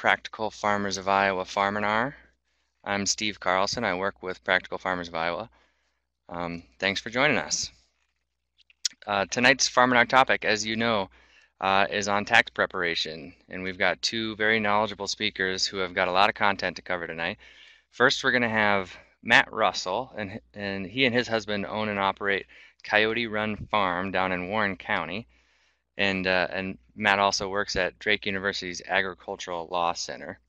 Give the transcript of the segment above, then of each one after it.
Practical Farmers of Iowa Farminar. I'm Steve Carlson. I work with Practical Farmers of Iowa. Um, thanks for joining us. Uh, tonight's Farminar topic, as you know, uh, is on tax preparation, and we've got two very knowledgeable speakers who have got a lot of content to cover tonight. First, we're going to have Matt Russell, and, and he and his husband own and operate Coyote Run Farm down in Warren County and uh, and Matt also works at Drake University's Agricultural Law Center.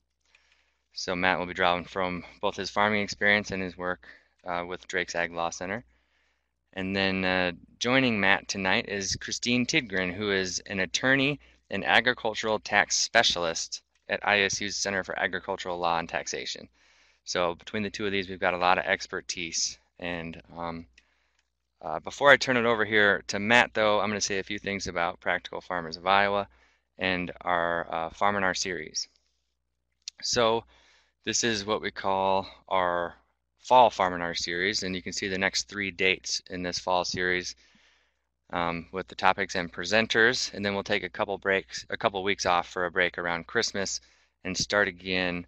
So Matt will be drawing from both his farming experience and his work uh, with Drake's Ag Law Center. And then uh, joining Matt tonight is Kristine Tidgren, who is an attorney and agricultural tax specialist at ISU's Center for Agricultural Law and Taxation. So between the two of these, we've got a lot of expertise, and um, uh, before I turn it over here to Matt, though, I'm going to say a few things about Practical Farmers of Iowa and our uh, Farminar series. So this is what we call our fall Farminar series, and you can see the next three dates in this fall series um, with the topics and presenters, and then we'll take a couple breaks, a couple weeks off for a break around Christmas, and start again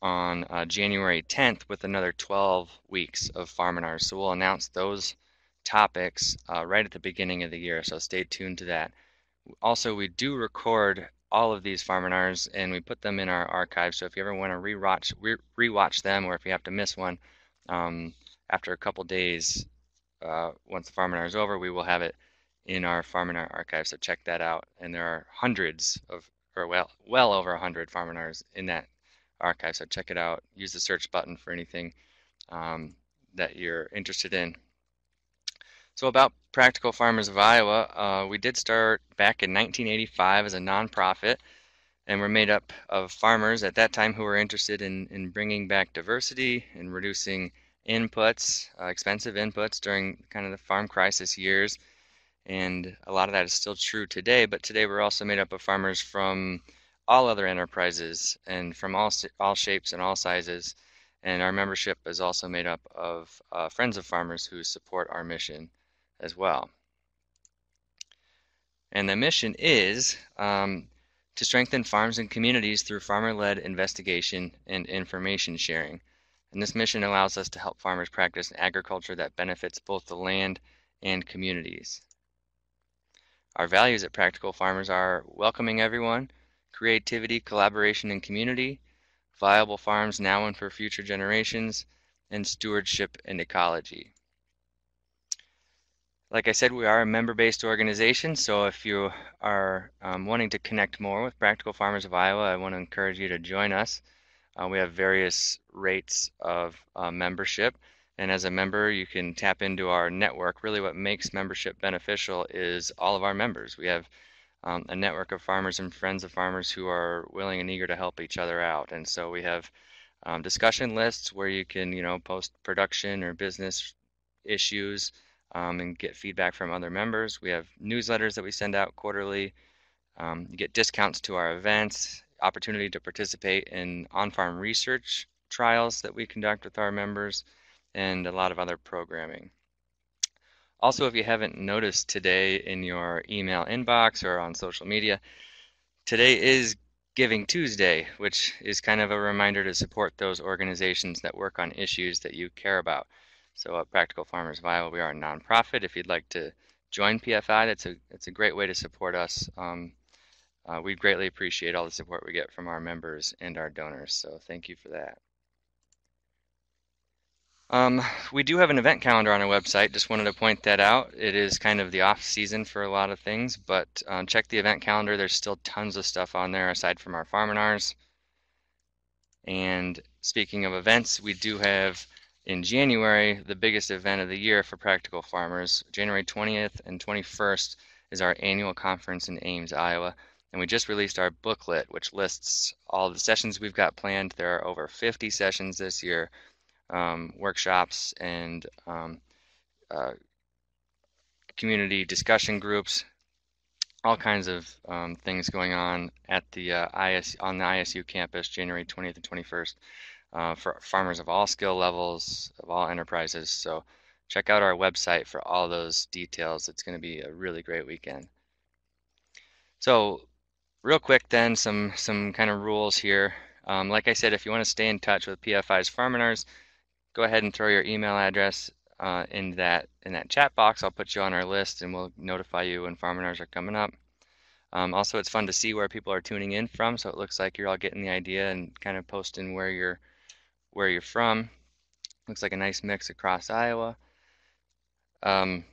on uh, January 10th with another 12 weeks of Farminars. So we'll announce those topics uh, right at the beginning of the year, so stay tuned to that. Also, we do record all of these Farminars and we put them in our archive, so if you ever want to rewatch, re rewatch them or if you have to miss one, um, after a couple days, uh, once the Farminar is over, we will have it in our Farminar archive, so check that out. And there are hundreds of, or well, well over 100 Farminars in that archive, so check it out. Use the search button for anything um, that you're interested in. So about Practical Farmers of Iowa, uh, we did start back in 1985 as a nonprofit, and we're made up of farmers at that time who were interested in, in bringing back diversity and reducing inputs, uh, expensive inputs during kind of the farm crisis years. And a lot of that is still true today, but today we're also made up of farmers from all other enterprises and from all, all shapes and all sizes. And our membership is also made up of uh, friends of farmers who support our mission as well. And the mission is um, to strengthen farms and communities through farmer-led investigation and information sharing. And this mission allows us to help farmers practice agriculture that benefits both the land and communities. Our values at Practical Farmers are welcoming everyone, creativity, collaboration, and community, viable farms now and for future generations, and stewardship and ecology. Like I said, we are a member-based organization, so if you are um, wanting to connect more with Practical Farmers of Iowa, I want to encourage you to join us. Uh, we have various rates of uh, membership, and as a member, you can tap into our network. Really, what makes membership beneficial is all of our members. We have um, a network of farmers and friends of farmers who are willing and eager to help each other out, and so we have um, discussion lists where you can, you know, post production or business issues um, and get feedback from other members. We have newsletters that we send out quarterly. Um, you get discounts to our events, opportunity to participate in on-farm research trials that we conduct with our members, and a lot of other programming. Also, if you haven't noticed today in your email inbox or on social media, today is Giving Tuesday, which is kind of a reminder to support those organizations that work on issues that you care about. So at Practical Farmers Iowa, we are a nonprofit. If you'd like to join PFI, that's a, that's a great way to support us. Um, uh, we greatly appreciate all the support we get from our members and our donors, so thank you for that. Um, we do have an event calendar on our website. Just wanted to point that out. It is kind of the off season for a lot of things, but um, check the event calendar. There's still tons of stuff on there aside from our Farminars. And speaking of events, we do have in January, the biggest event of the year for practical farmers. January 20th and 21st is our annual conference in Ames, Iowa. And we just released our booklet, which lists all the sessions we've got planned. There are over 50 sessions this year, um, workshops and um, uh, community discussion groups, all kinds of um, things going on at the uh, IS on the ISU campus, January 20th and 21st uh, for farmers of all skill levels, of all enterprises. So check out our website for all those details. It's going to be a really great weekend. So real quick then, some some kind of rules here. Um, like I said, if you want to stay in touch with PFI's Farminars, go ahead and throw your email address uh, in that in that chat box. I'll put you on our list and we'll notify you when Farminars are coming up. Um, also, it's fun to see where people are tuning in from, so it looks like you're all getting the idea and kind of posting where you're where you're from. Looks like a nice mix across Iowa. Um,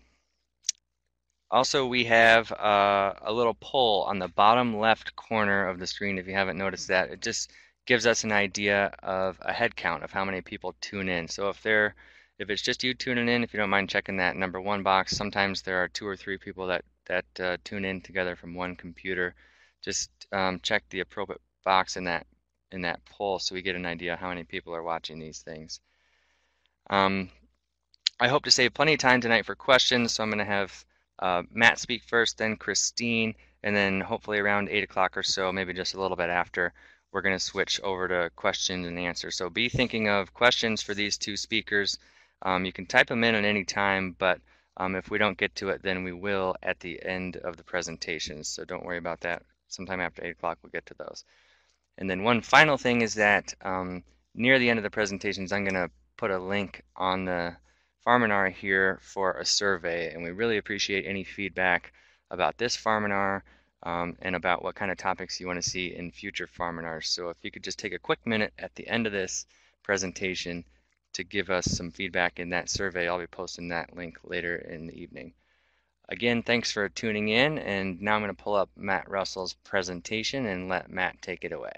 also, we have uh, a little poll on the bottom left corner of the screen. If you haven't noticed that, it just gives us an idea of a head count of how many people tune in. So if they're if it's just you tuning in, if you don't mind checking that number one box, sometimes there are two or three people that that uh, tune in together from one computer. Just um, check the appropriate box in that in that poll so we get an idea how many people are watching these things. Um, I hope to save plenty of time tonight for questions, so I'm going to have uh, Matt speak first, then Kristine, and then hopefully around 8 o'clock or so, maybe just a little bit after, we're going to switch over to questions and answers. So be thinking of questions for these two speakers. Um, you can type them in at any time, but um, if we don't get to it, then we will at the end of the presentation. So don't worry about that. Sometime after 8 o'clock, we'll get to those. And then one final thing is that um, near the end of the presentations, I'm going to put a link on the Farminar here for a survey, and we really appreciate any feedback about this Farminar um, and about what kind of topics you want to see in future Farminars. So if you could just take a quick minute at the end of this presentation to give us some feedback in that survey, I'll be posting that link later in the evening. Again, thanks for tuning in, and now I'm going to pull up Matt Russell's presentation and let Matt take it away.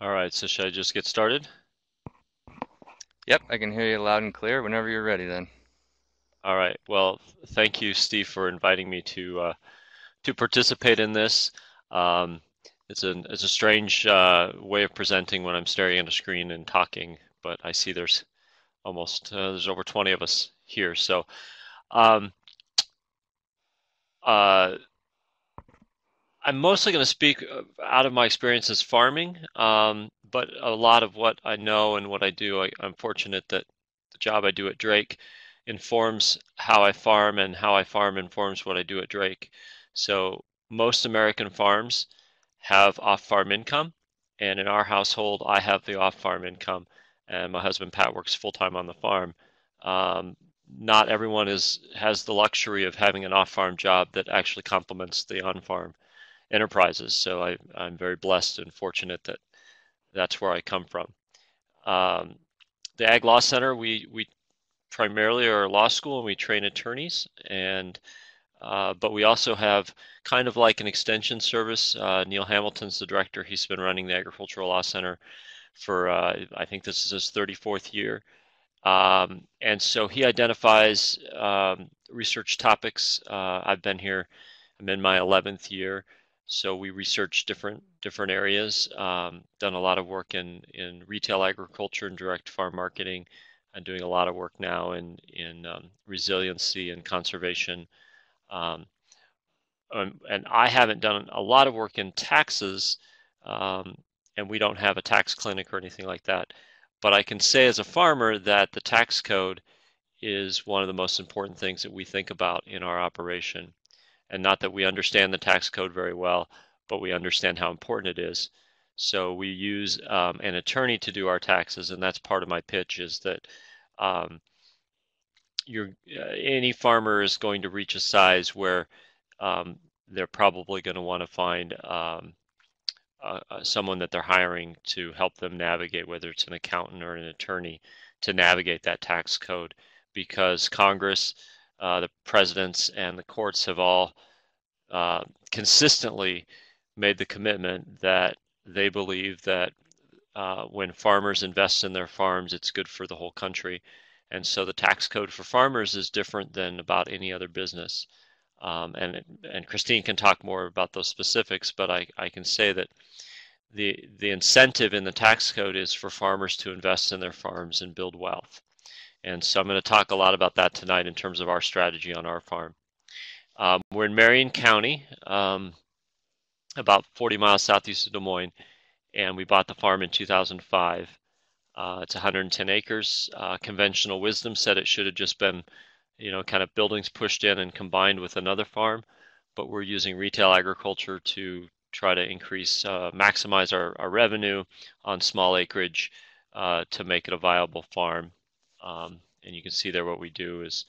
All right, so should I just get started? Yep, I can hear you loud and clear whenever you're ready then. All right. Well, thank you, Steve, for inviting me to uh, to participate in this. Um, it's a it's a strange uh, way of presenting when I'm staring at a screen and talking, but I see there's almost uh, there's over 20 of us here. So, um, uh, I'm mostly going to speak uh, out of my experiences farming, um, but a lot of what I know and what I do, I, am fortunate that the job I do at Drake informs how I farm, and how I farm informs what I do at Drake. So most American farms have off-farm income, and in our household, I have the off-farm income, and my husband Pat works full-time on the farm. Um, not everyone is has the luxury of having an off-farm job that actually complements the on-farm enterprises. So I, I'm very blessed and fortunate that that's where I come from. Um, the Ag Law Center, we, we primarily are a law school and we train attorneys and uh, but we also have kind of like an extension service. Uh, Neil Hamilton's the director. He's been running the Agricultural Law Center for, uh, I think this is his 34th year. Um, and so he identifies um, research topics. Uh, I've been here, I'm in my 11th year. So we research different different areas. Um, done a lot of work in in retail agriculture and direct farm marketing. I'm doing a lot of work now in in um, resiliency and conservation. Um, um and I haven't done a lot of work in taxes, um, and we don't have a tax clinic or anything like that. But I can say as a farmer that the tax code is one of the most important things that we think about in our operation and not that we understand the tax code very well, but we understand how important it is. So we use um, an attorney to do our taxes, and that's part of my pitch is that um, you're, uh, any farmer is going to reach a size where um, they're probably going to want to find um, uh, someone that they're hiring to help them navigate, whether it's an accountant or an attorney, to navigate that tax code because Congress uh, the presidents and the courts have all uh, consistently made the commitment that they believe that uh, when farmers invest in their farms, it's good for the whole country. And so the tax code for farmers is different than about any other business. Um, and and Kristine can talk more about those specifics, but I, I can say that the the incentive in the tax code is for farmers to invest in their farms and build wealth. And so I'm going to talk a lot about that tonight in terms of our strategy on our farm. Um, we're in Marion County, um, about 40 miles southeast of Des Moines, and we bought the farm in 2005. Uh, it's 110 acres. Uh, conventional wisdom said it should have just been, you know, kind of buildings pushed in and combined with another farm, but we're using retail agriculture to try to increase, uh, maximize our, our revenue on small acreage uh, to make it a viable farm. Um, and you can see there what we do is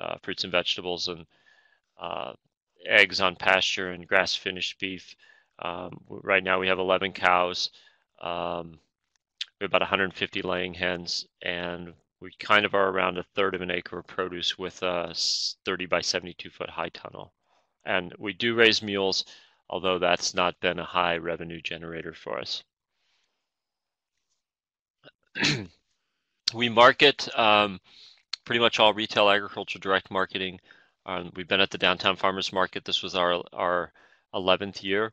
uh, fruits and vegetables and uh, eggs on pasture and grass finished beef. Um, right now we have 11 cows. Um, about 150 laying hens, and we kind of are around a third of an acre of produce with a 30 by 72 foot high tunnel. And we do raise mules, although that's not been a high revenue generator for us. we market um, pretty much all retail agriculture direct marketing. Um, we've been at the downtown farmers market. This was our our 11th year.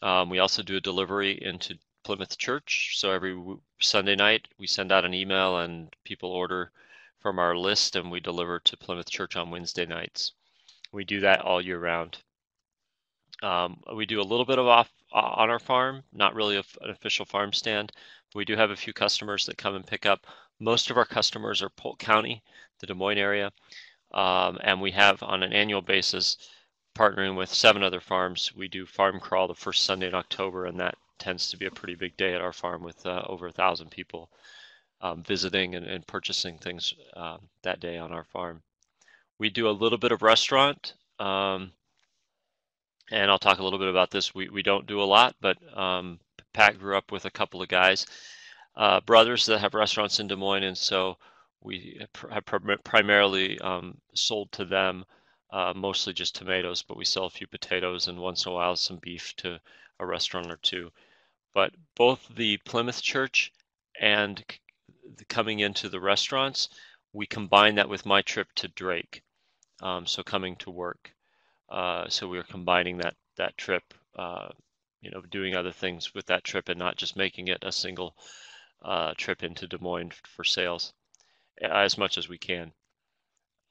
Um, we also do a delivery into Plymouth Church. So every Sunday night we send out an email and people order from our list and we deliver to Plymouth Church on Wednesday nights. We do that all year round. Um, we do a little bit of off on our farm, not really a, an official farm stand. We do have a few customers that come and pick up. Most of our customers are Polk County, the Des Moines area, um, and we have on an annual basis partnering with seven other farms. We do farm crawl the first Sunday in October, and that tends to be a pretty big day at our farm with uh, over a thousand people um, visiting and, and, purchasing things um, that day on our farm. We do a little bit of restaurant, um, and I'll talk a little bit about this. We, we don't do a lot, but um, Pat grew up with a couple of guys, uh, brothers that have restaurants in Des Moines, and so we have primarily um, sold to them uh, mostly just tomatoes, but we sell a few potatoes and once in a while some beef to a restaurant or two. But both the Plymouth Church and coming into the restaurants, we combine that with my trip to Drake. Um, so coming to work. Uh, so we are combining that that trip, uh, you know, doing other things with that trip and not just making it a single uh, trip into Des Moines for sales as much as we can.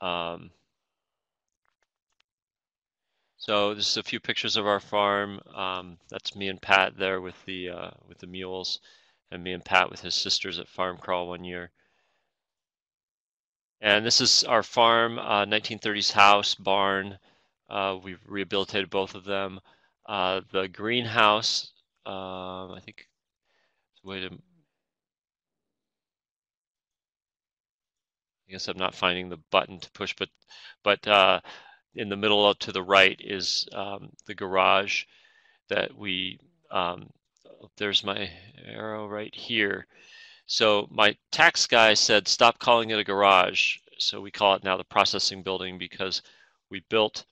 Um, so this is a few pictures of our farm. Um, that's me and Pat there with the uh, with the mules, and me and Pat with his sisters at Farm Crawl one year. And this is our farm, uh, 1930s house, barn. Uh, we've rehabilitated both of them. Uh, the greenhouse, um, I think, wait a I guess I'm not finding the button to push, but but uh, in the middle to the right is um, the garage that we um, there's my arrow right here. So my tax guy said stop calling it a garage. So we call it now the processing building because we built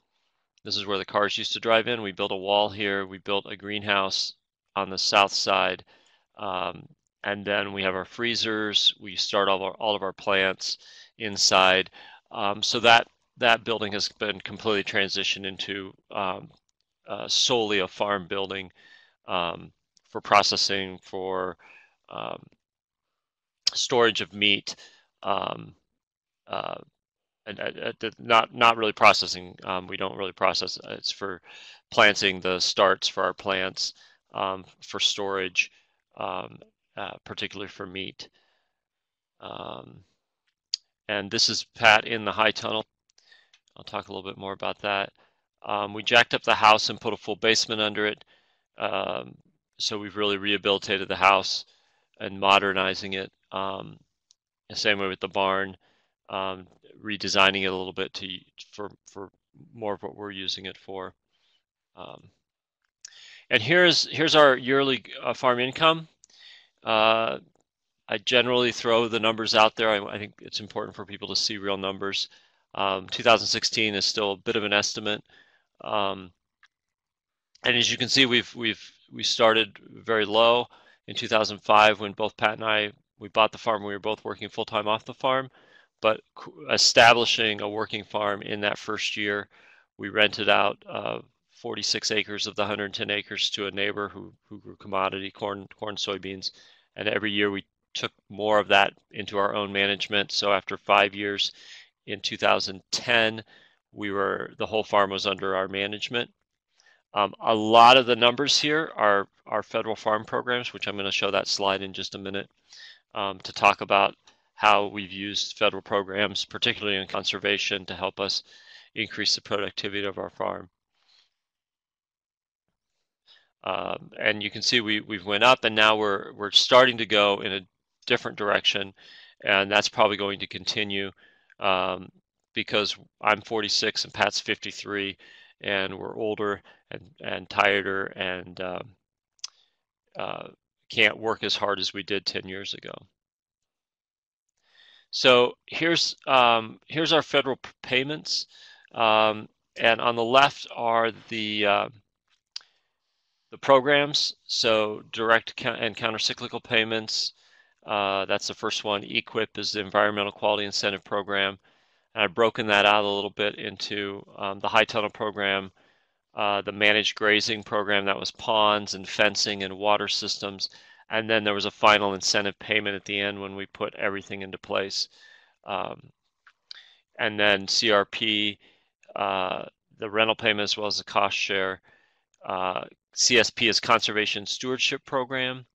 this is where the cars used to drive in. We built a wall here. We built a greenhouse on the south side um, and then we have our freezers. We start all of our, all of our plants inside. Um, so that that building has been completely transitioned into um, uh, solely a farm building um, for processing, for um, storage of meat, um, uh, and uh, uh, not not really processing. Um, we don't really process. It's for planting the starts for our plants, um, for storage, uh, particularly for meat. and this is Pat in the high tunnel I'll talk a little bit more about that. Um, we jacked up the house and put a full basement under it. Um, so we've really rehabilitated the house and modernizing it. Um, the same way with the barn, um, redesigning it a little bit to for for more of what we're using it for. Um, and here's here's our yearly uh, farm income. Uh, I generally throw the numbers out there. I, I, think it's important for people to see real numbers. Um, 2016 is still a bit of an estimate. Um, and as you can see, we've we've we started very low in 2005 when both Pat and I we bought the farm. We were both working full time off the farm, but establishing a working farm in that first year, we rented out uh, 46 acres of the 110 acres to a neighbor who who grew commodity corn, corn, soybeans, and every year we took more of that into our own management. So after five years, in 2010, we were the whole farm was under our management. Um, a lot of the numbers here are our federal farm programs, which I'm going to show that slide in just a minute. um, to talk about how we've used federal programs, particularly in conservation, to help us increase the productivity of our farm. Um, and you can see we, we've went up and now we're, we're starting to go in a different direction and that's probably going to continue um, because I'm 46 and Pat's 53 and we're older and, and tireder and um, uh, can't work as hard as we did 10 years ago. So here's um, here's our federal payments, um, and on the left are the uh, the programs. So direct and countercyclical payments. Uh, that's the first one. EQIP is the Environmental Quality Incentive Program. And I've broken that out a little bit into um, the high tunnel program, uh, the managed grazing program that was ponds and fencing and water systems. And then there was a final incentive payment at the end when we put everything into place. Um, and then CRP, uh, the rental payment as well as the cost share. Uh, CSP is Conservation Stewardship Program,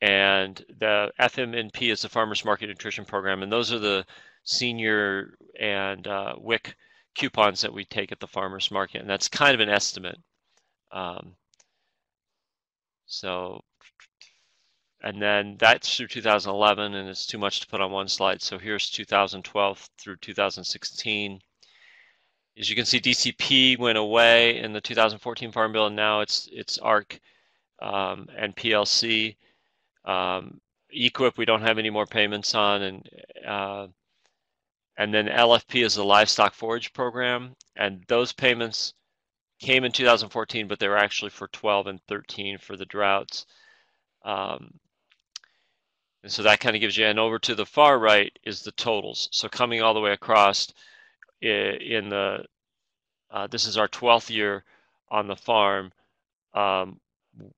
and the FMNP is the Farmers Market Nutrition Program, and those are the senior and uh, WIC coupons that we take at the farmers market, and that's kind of an estimate. Um, so, and then that's through 2011, and it's too much to put on one slide. So here's 2012 through 2016. As you can see, DCP went away in the 2014 Farm Bill, and now it's it's ARC um, and PLC. Um, EQIP we don't have any more payments on, and uh, and then LFP is the livestock forage program, and those payments came in 2014, but they were actually for 12 and 13 for the droughts. Um, and so that kind of gives you, and over to the far right is the totals. So coming all the way across in the, uh, this is our 12th year on the farm, um,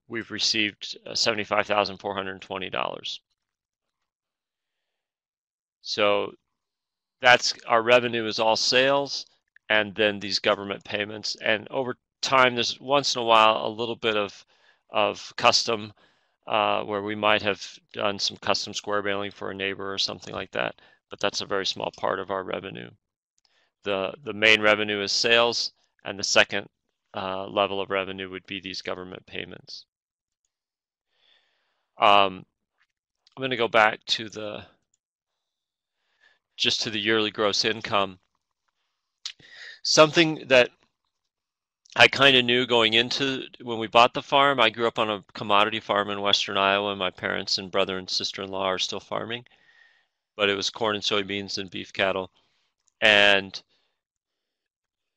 we've received $75,420. So that's our revenue is all sales and then these government payments. And over time, there's once in a while a little bit of of custom uh, where we might have done some custom square baling for a neighbor or something like that. But that's a very small part of our revenue. The the main revenue is sales, and the second uh, level of revenue would be these government payments. Um, I'm going to go back to the just to the yearly gross income. Something that I kind of knew going into when we bought the farm. I grew up on a commodity farm in western Iowa. My parents and brother and sister in law are still farming, but it was corn and soybeans and beef cattle. And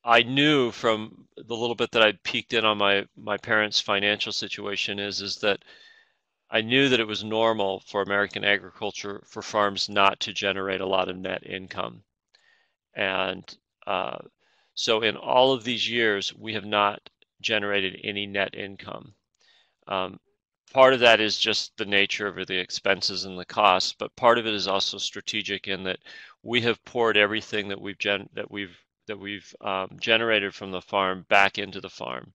I knew from the little bit that I'd peeked in on my my parents' financial situation is is that I knew that it was normal for American agriculture for farms not to generate a lot of net income. And uh, so in all of these years, we have not generated any net income. Um, part of that is just the nature of the expenses and the costs, but part of it is also strategic in that we have poured everything that we've gen- that we've that we've um, generated from the farm back into the farm.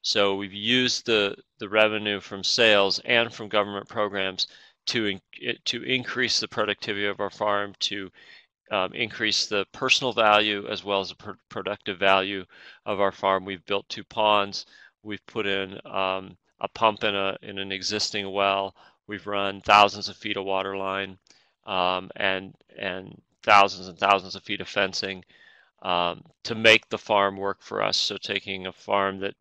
So we've used the, the revenue from sales and from government programs to, in, to increase the productivity of our farm, to um, increase the personal value as well as the pr productive value of our farm. We've built two ponds. We've put in um, a pump in, a, in an existing well. We've run thousands of feet of water line um, and, and thousands and thousands of feet of fencing um, to make the farm work for us. So taking a farm that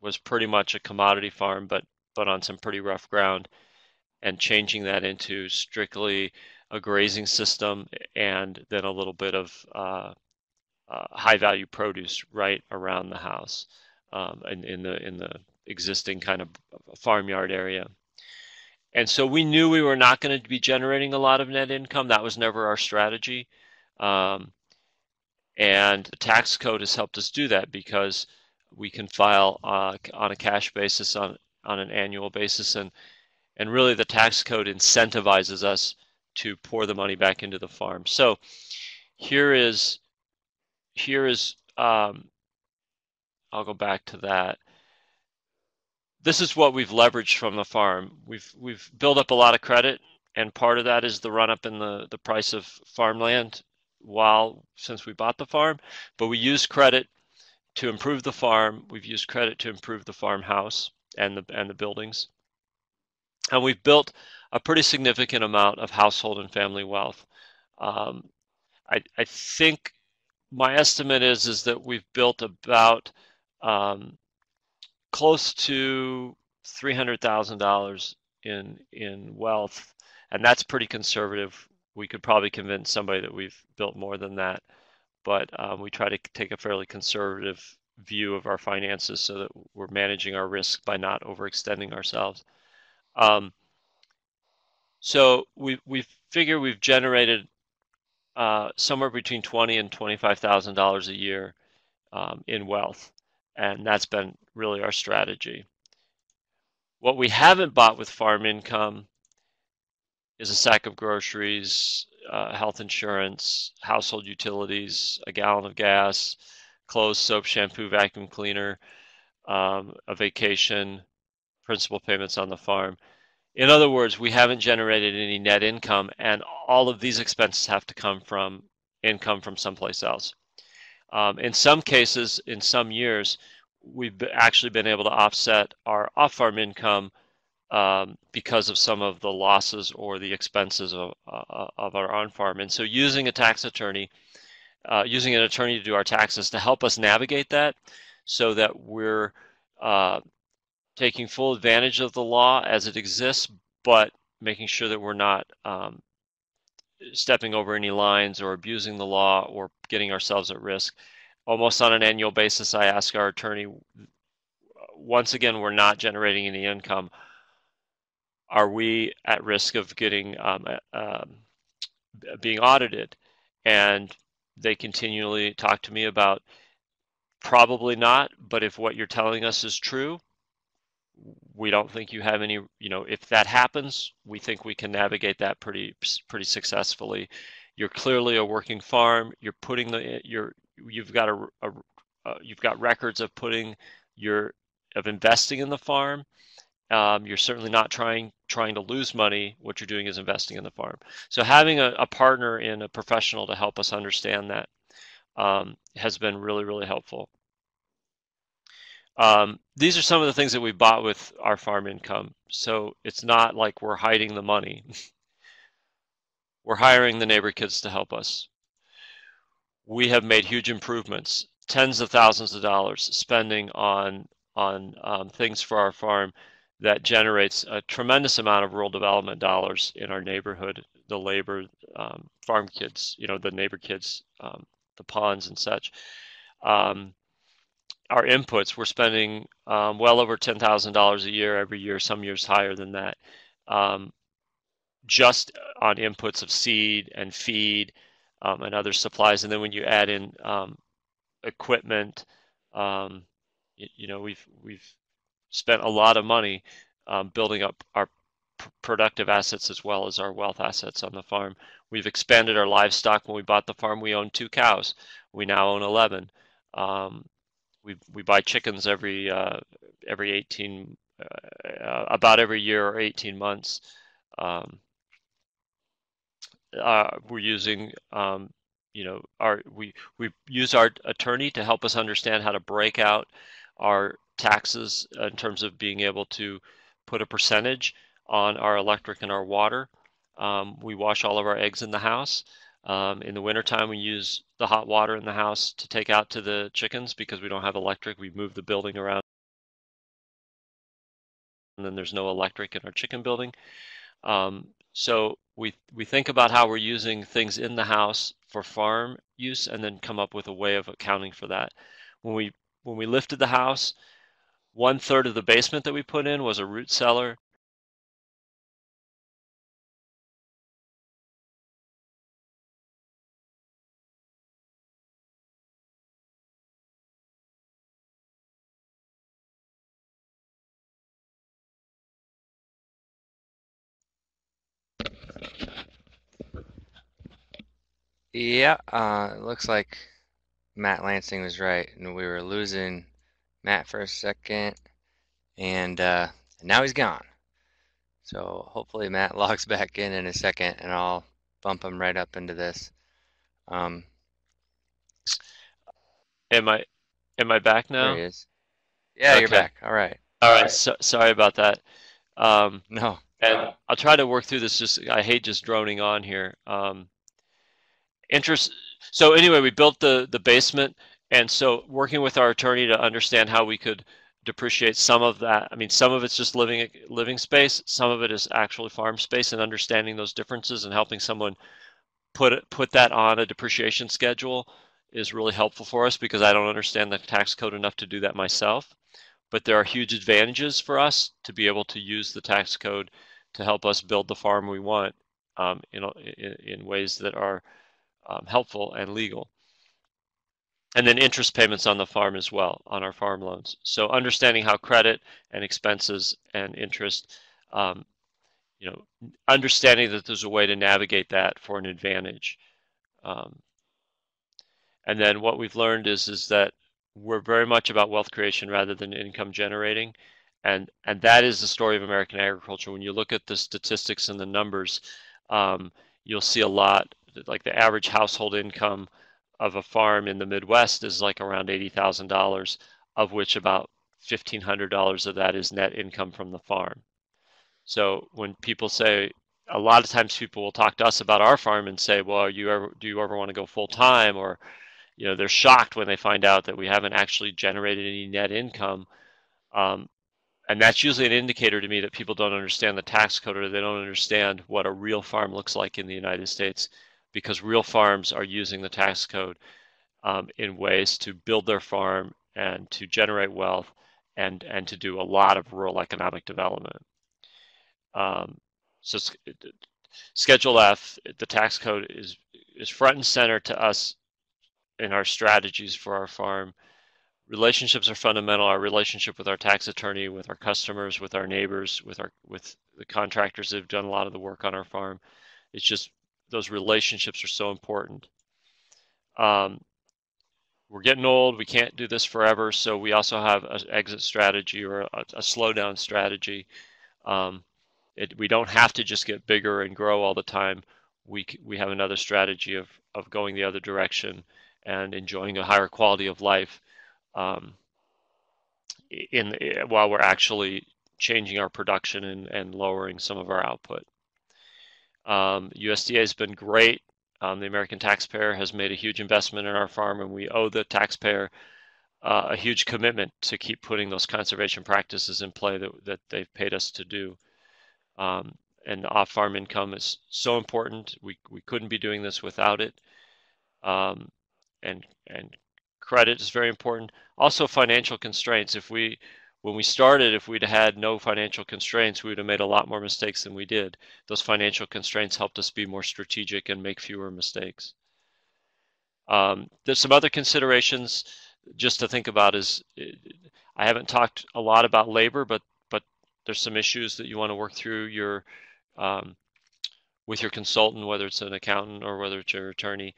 was pretty much a commodity farm, but but on some pretty rough ground, and changing that into strictly a grazing system and then a little bit of uh, uh, high value produce right around the house um, in, in the in the existing kind of farmyard area. And so we knew we were not going to be generating a lot of net income. That was never our strategy. Um, and the tax code has helped us do that because we can file uh, on a cash basis on on an annual basis. And and really the tax code incentivizes us to pour the money back into the farm. So here is here is um, I'll go back to that. This is what we've leveraged from the farm. We've we've built up a lot of credit and part of that is the run up in the, the price of farmland while since we bought the farm. But we used credit to improve the farm. We've used credit to improve the farmhouse and the and the buildings. And we've built a pretty significant amount of household and family wealth. Um, I, I think my estimate is is that we've built about um, close to three hundred thousand dollars in in wealth, and that's pretty conservative. We could probably convince somebody that we've built more than that, but um, we try to take a fairly conservative view of our finances so that we're managing our risk by not overextending ourselves. Um, so we we figure we've generated uh, somewhere between twenty and twenty-five thousand dollars a year um, in wealth, and that's been really our strategy. What we haven't bought with farm income is a sack of groceries, uh, health insurance, household utilities, a gallon of gas, clothes, soap, shampoo, vacuum cleaner, um, a vacation, principal payments on the farm. In other words, we haven't generated any net income, and all of these expenses have to come from income from someplace else. Um, in some cases, in some years, we've actually been able to offset our off-farm income um, because of some of the losses or the expenses of, uh, of our on-farm. And so using a tax attorney, uh, using an attorney to do our taxes to help us navigate that so that we're uh, taking full advantage of the law as it exists, but making sure that we're not um, stepping over any lines or abusing the law or getting ourselves at risk almost on an annual basis, I ask our attorney, once again, we're not generating any income. Are we at risk of getting um, um, being audited? And they continually talk to me about probably not, but if what you're telling us is true, we don't think you have any, you know, if that happens, we think we can navigate that pretty pretty successfully. You're clearly a working farm. You're putting the you're you've got a, a uh, you've got records of putting your of investing in the farm. Um, you're certainly not trying trying to lose money. What you're doing is investing in the farm. So having a, a partner in a professional to help us understand that um, has been really really helpful. Um, these are some of the things that we bought with our farm income. So it's not like we're hiding the money. we're hiring the neighbor kids to help us we have made huge improvements, tens of thousands of dollars spending on on um, things for our farm that generates a tremendous amount of rural development dollars in our neighborhood. The labor, um, farm kids, you know, the neighbor kids, um, the ponds and such. Um, our inputs, we're spending um, well over ten thousand dollars a year every year. Some years higher than that, um, just on inputs of seed and feed um, and other supplies. And then when you add in equipment, you, you, know, we've we've spent a lot of money um, building up our productive assets as well as our wealth assets on the farm. We've expanded our livestock. When we bought the farm, we owned two cows. We now own 11. Um, we we buy chickens every uh, every 18 uh, about every year or 18 months. Um, uh, we're using um, you know our we we use our attorney to help us understand how to break out our taxes in terms of being able to put a percentage on our electric and our water. Um, we wash all of our eggs in the house. Um, in the wintertime, we use the hot water in the house to take out to the chickens because we don't have electric. We move the building around and then there's no electric in our chicken building. Um, so we we think about how we're using things in the house for farm use and then come up with a way of accounting for that. When we when we lifted the house, one third of the basement that we put in was a root cellar. Yeah, uh, it looks like Matt Lansing was right, and we were losing Matt for a second, and uh, now he's gone. So hopefully Matt logs back in in a second and I'll bump him right up into this. Um, am I am I back now? There he is. Yeah, okay. you're back. All right. All right. So, sorry about that. Um, no. And I'll try to work through this. Just I hate just droning on here. Um, interest. So anyway, we built the the basement, and so working with our attorney to understand how we could depreciate some of that. I mean, some of it's just living living space. Some of it is actually farm space, and understanding those differences and helping someone put it, put that on a depreciation schedule is really helpful for us because I don't understand the tax code enough to do that myself. But there are huge advantages for us to be able to use the tax code to help us build the farm we want um, in, in, in, ways that are um, helpful and legal. And then interest payments on the farm as well, on our farm loans. So understanding how credit and expenses and interest, um, you know, understanding that there's a way to navigate that for an advantage. Um, and then what we've learned is is that we're very much about wealth creation rather than income generating. And and that is the story of American agriculture. When you look at the statistics and the numbers, um, you'll see a lot like the average household income of a farm in the Midwest is like around eighty thousand dollars, of which about fifteen hundred dollars of that is net income from the farm. So when people say, a lot of times people will talk to us about our farm and say, "Well, you ever do you ever want to go full time?" or you know they're shocked when they find out that we haven't actually generated any net income um, and that's usually an indicator to me that people don't understand the tax code or they don't understand what a real farm looks like in the united states because real farms are using the tax code um, in ways to build their farm and to generate wealth and and to do a lot of rural economic development um, so schedule f the tax code is is front and center to us in our strategies for our farm. Relationships are fundamental. Our relationship with our tax attorney, with our customers, with our neighbors, with our with the contractors that have done a lot of the work on our farm. It's just those relationships are so important. Um, we're getting old. We can't do this forever. So we also have an exit strategy or a, a slowdown strategy. Um, it, we don't have to just get bigger and grow all the time. We we have another strategy of of going the other direction and enjoying a higher quality of life um, in while we're actually changing our production and, and lowering some of our output. Um, USDA has been great. Um, the American taxpayer has made a huge investment in our farm, and we owe the taxpayer uh, a huge commitment to keep putting those conservation practices in play that, that they've paid us to do. Um, and off-farm income is so important. We, we couldn't be doing this without it. Um, and and credit is very important. Also, financial constraints. If we when we started, if we'd had no financial constraints, we would have made a lot more mistakes than we did. Those financial constraints helped us be more strategic and make fewer mistakes. Um, there's some other considerations just to think about is I haven't talked a lot about labor, but but there's some issues that you want to work through your um, with your consultant, whether it's an accountant or whether it's your attorney,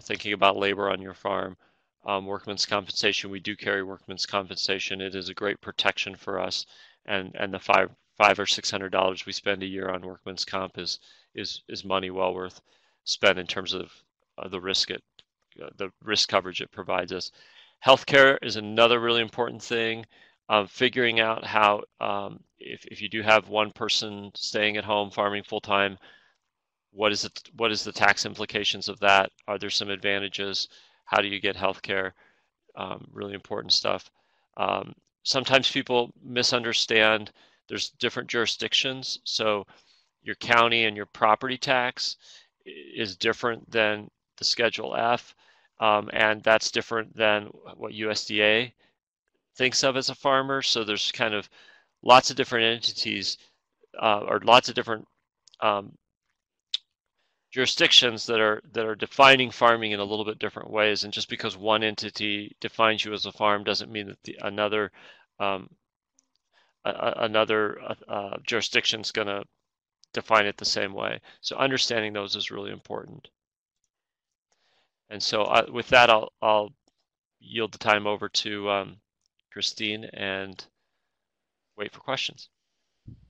thinking about labor on your farm. Um, workman's compensation, we do carry workman's compensation. It is a great protection for us, and and the five five or six hundred dollars we spend a year on workman's comp is is is money well worth spent in terms of uh, the risk it uh, the risk coverage it provides us. Healthcare is another really important thing. Um, figuring out how um, if if you do have one person staying at home farming full time, what is it what is the tax implications of that are there some advantages how do you get health care um, really important stuff. Um, sometimes people misunderstand there's different jurisdictions so your county and your property tax is different than the schedule f um, and that's different than what usda thinks of as a farmer. So there's kind of lots of different entities uh, or lots of different um, jurisdictions that are that are defining farming in a little bit different ways. And just because one entity defines you as a farm doesn't mean that the, another um, a, another uh, uh jurisdiction is going to define it the same way. So understanding those is really important. And so uh, with that, I'll I'll yield the time over to um, Kristine and wait for questions.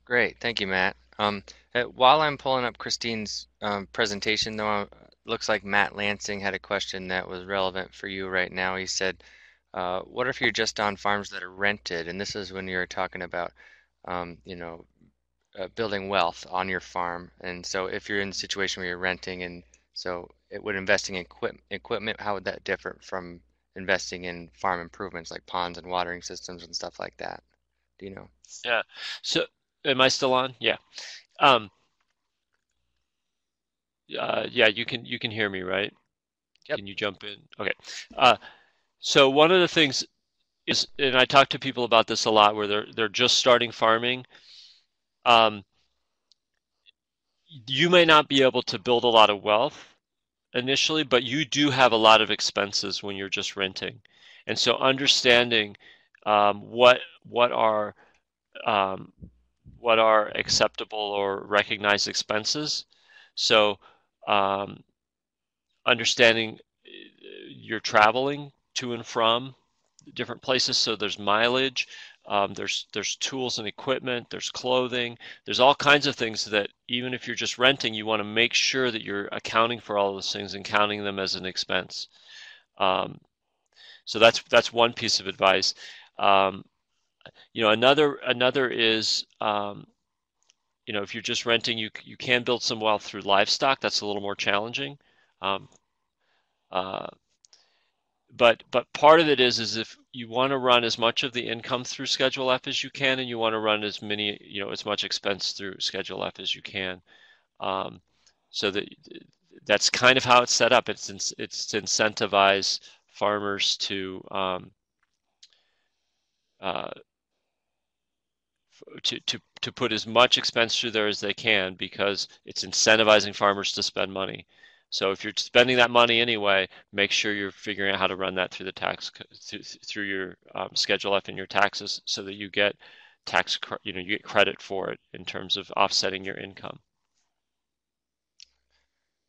Great, thank you, Matt. Um, while I'm pulling up Kristine's um, presentation, though, uh, looks like Matt Lansing had a question that was relevant for you right now. He said, uh, "What if you're just on farms that are rented?" And this is when you're talking about, um, you know, uh, building wealth on your farm. And so, if you're in a situation where you're renting, and so it would investing in equip equipment, how would that differ from investing in farm improvements like ponds and watering systems and stuff like that? Do you know? Yeah. So, am I still on? Yeah. Um, uh, yeah, you can you can hear me, right? Yep. Can you jump in? Okay. Uh, so one of the things is, and I talk to people about this a lot, where they're they're just starting farming. Um, you may not be able to build a lot of wealth initially, but you do have a lot of expenses when you're just renting, and so understanding um, what what are um, what are acceptable or recognized expenses. So um, understanding uh, you're traveling to and from different places. So there's mileage, um, there's there's tools and equipment, there's clothing, there's all kinds of things that even if you're just renting, you want to make sure that you're accounting for all those things and counting them as an expense. Um, so that's that's one piece of advice. Um, you know, another another is um, you know, if you're just renting, you you can build some wealth through livestock. That's a little more challenging. Um, uh, but but part of it is is if you want to run as much of the income through Schedule F as you can, and you want to run as many you know as much expense through Schedule F as you can. Um, so that that's kind of how it's set up. It's it's to incentivize farmers to um, uh, to, to, to put as much expense through there as they can because it's incentivizing farmers to spend money. So if you're spending that money anyway, make sure you're figuring out how to run that through the tax through, through your um, Schedule F in your taxes, so that you get tax you know you get credit for it in terms of offsetting your income.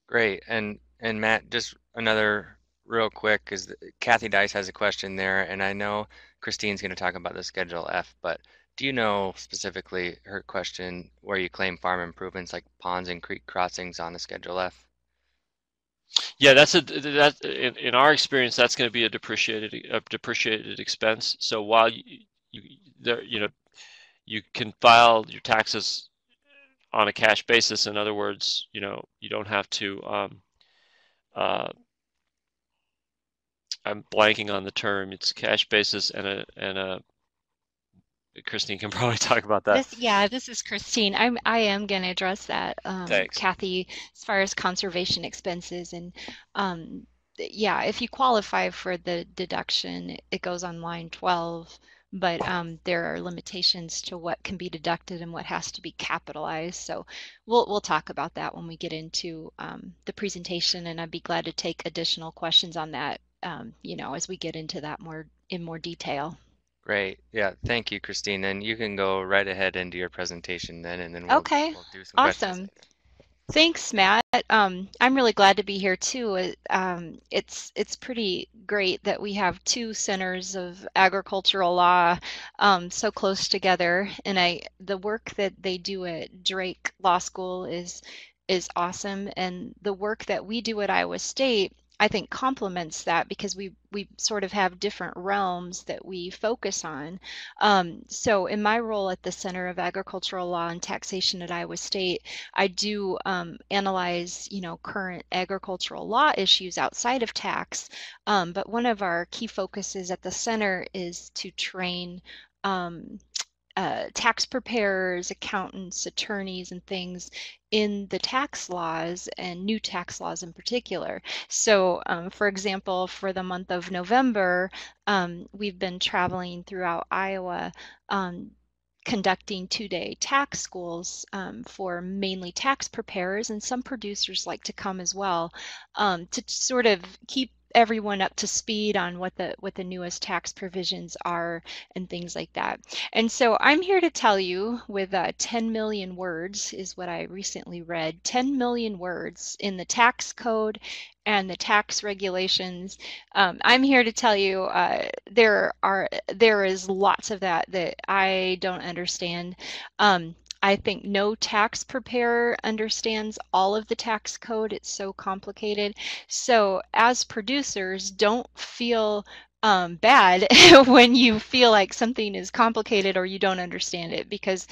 Great, and and Matt, just another real quick is Kathy Dice has a question there, and I know Kristine's going to talk about the Schedule F, but do you know specifically her question where you claim farm improvements like ponds and creek crossings on the Schedule F? Yeah, that's a that in, in our experience that's going to be a depreciated a depreciated expense. So while you, you there you know you can file your taxes on a cash basis. In other words, you know you don't have to. Um, uh, I'm blanking on the term. It's cash basis and a and a Kristine can probably talk about that. This, yeah, this is Kristine. I'm I am going to address that, um, Thanks. Kathy, as far as conservation expenses and um, yeah, if you qualify for the deduction, it goes on line 12, but um, there are limitations to what can be deducted and what has to be capitalized. So we'll we'll talk about that when we get into um, the presentation, and I'd be glad to take additional questions on that. Um, you know, as we get into that more in more detail. Great. Yeah, thank you, Kristine. And you can go right ahead into your presentation then, and then we'll, Okay, we'll do some awesome. Thanks, Matt. Um, I'm really glad to be here too. Um, it's it's pretty great that we have two centers of agricultural law um, so close together, and I the work that they do at Drake Law School is is awesome, and the work that we do at Iowa State I think complements that because we we sort of have different realms that we focus on. Um, so in my role at the Center of Agricultural Law and Taxation at Iowa State, I do um, analyze you know current agricultural law issues outside of tax. Um, but one of our key focuses at the center is to train um, uh, tax preparers, accountants, attorneys, and things in the tax laws and new tax laws in particular. So, um, for example, for the month of November, um, we've been traveling throughout Iowa. Um, conducting two-day tax schools um, for mainly tax preparers and some producers like to come as well um, to sort of keep everyone up to speed on what the what the newest tax provisions are and things like that. And so I'm here to tell you with uh, 10 million words is what I recently read, 10 million words in the tax code and the tax regulations. Um, I'm here to tell you uh, there are there is lots of that that I don't understand. Um, I think no tax preparer understands all of the tax code. It's so complicated. So, as producers, don't feel um, bad when you feel like something is complicated or you don't understand it because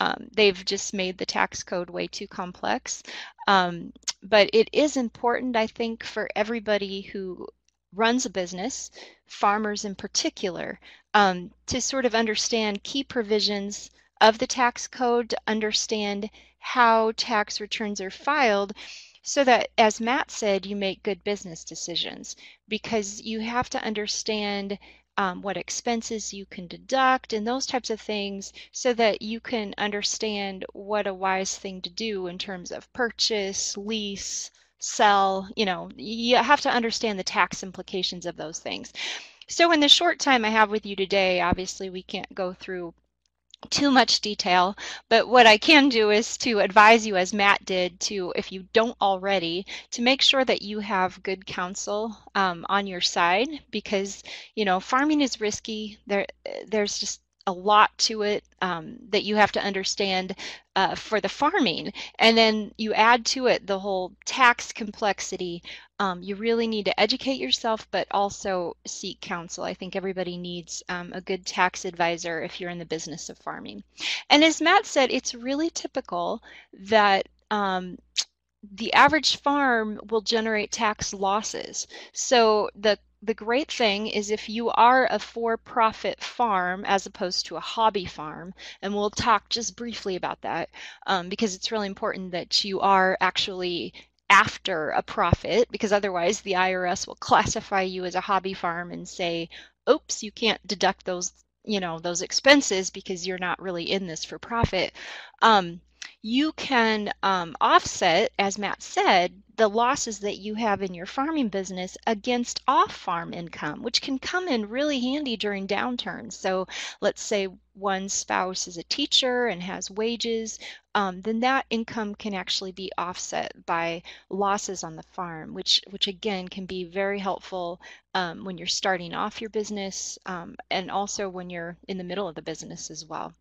um, they've just made the tax code way too complex. Um, but it is important, I think, for everybody who runs a business, farmers in particular, um, to sort of understand key provisions of the tax code to understand how tax returns are filed so that, as Matt said, you make good business decisions because you have to understand um, what expenses you can deduct and those types of things so that you can understand what a wise thing to do in terms of purchase, lease, sell. You know, you have to understand the tax implications of those things. So, in the short time I have with you today, obviously we can't go through too much detail, but what I can do is to advise you, as Matt did, to, if you don't already, to make sure that you have good counsel um, on your side because, you know, farming is risky. There, there's just a lot to it um, that you have to understand uh, for the farming. And then you add to it the whole tax complexity. Um, you really need to educate yourself, but also seek counsel. I think everybody needs um, a good tax advisor if you're in the business of farming. And as Matt said, it's really typical that um, the average farm will generate tax losses. So the the great thing is if you are a for-profit farm as opposed to a hobby farm, and we'll talk just briefly about that um, because it's really important that you are actually after a profit because otherwise the IRS will classify you as a hobby farm and say, oops, you can't deduct those you know those expenses because you're not really in this for profit. Um, you can um, offset, as Matt said, the losses that you have in your farming business against off farm income, which can come in really handy during downturns. So, let's say one spouse is a teacher and has wages, um, then that income can actually be offset by losses on the farm, which, which again can be very helpful um, when you're starting off your business um, and also when you're in the middle of the business as well.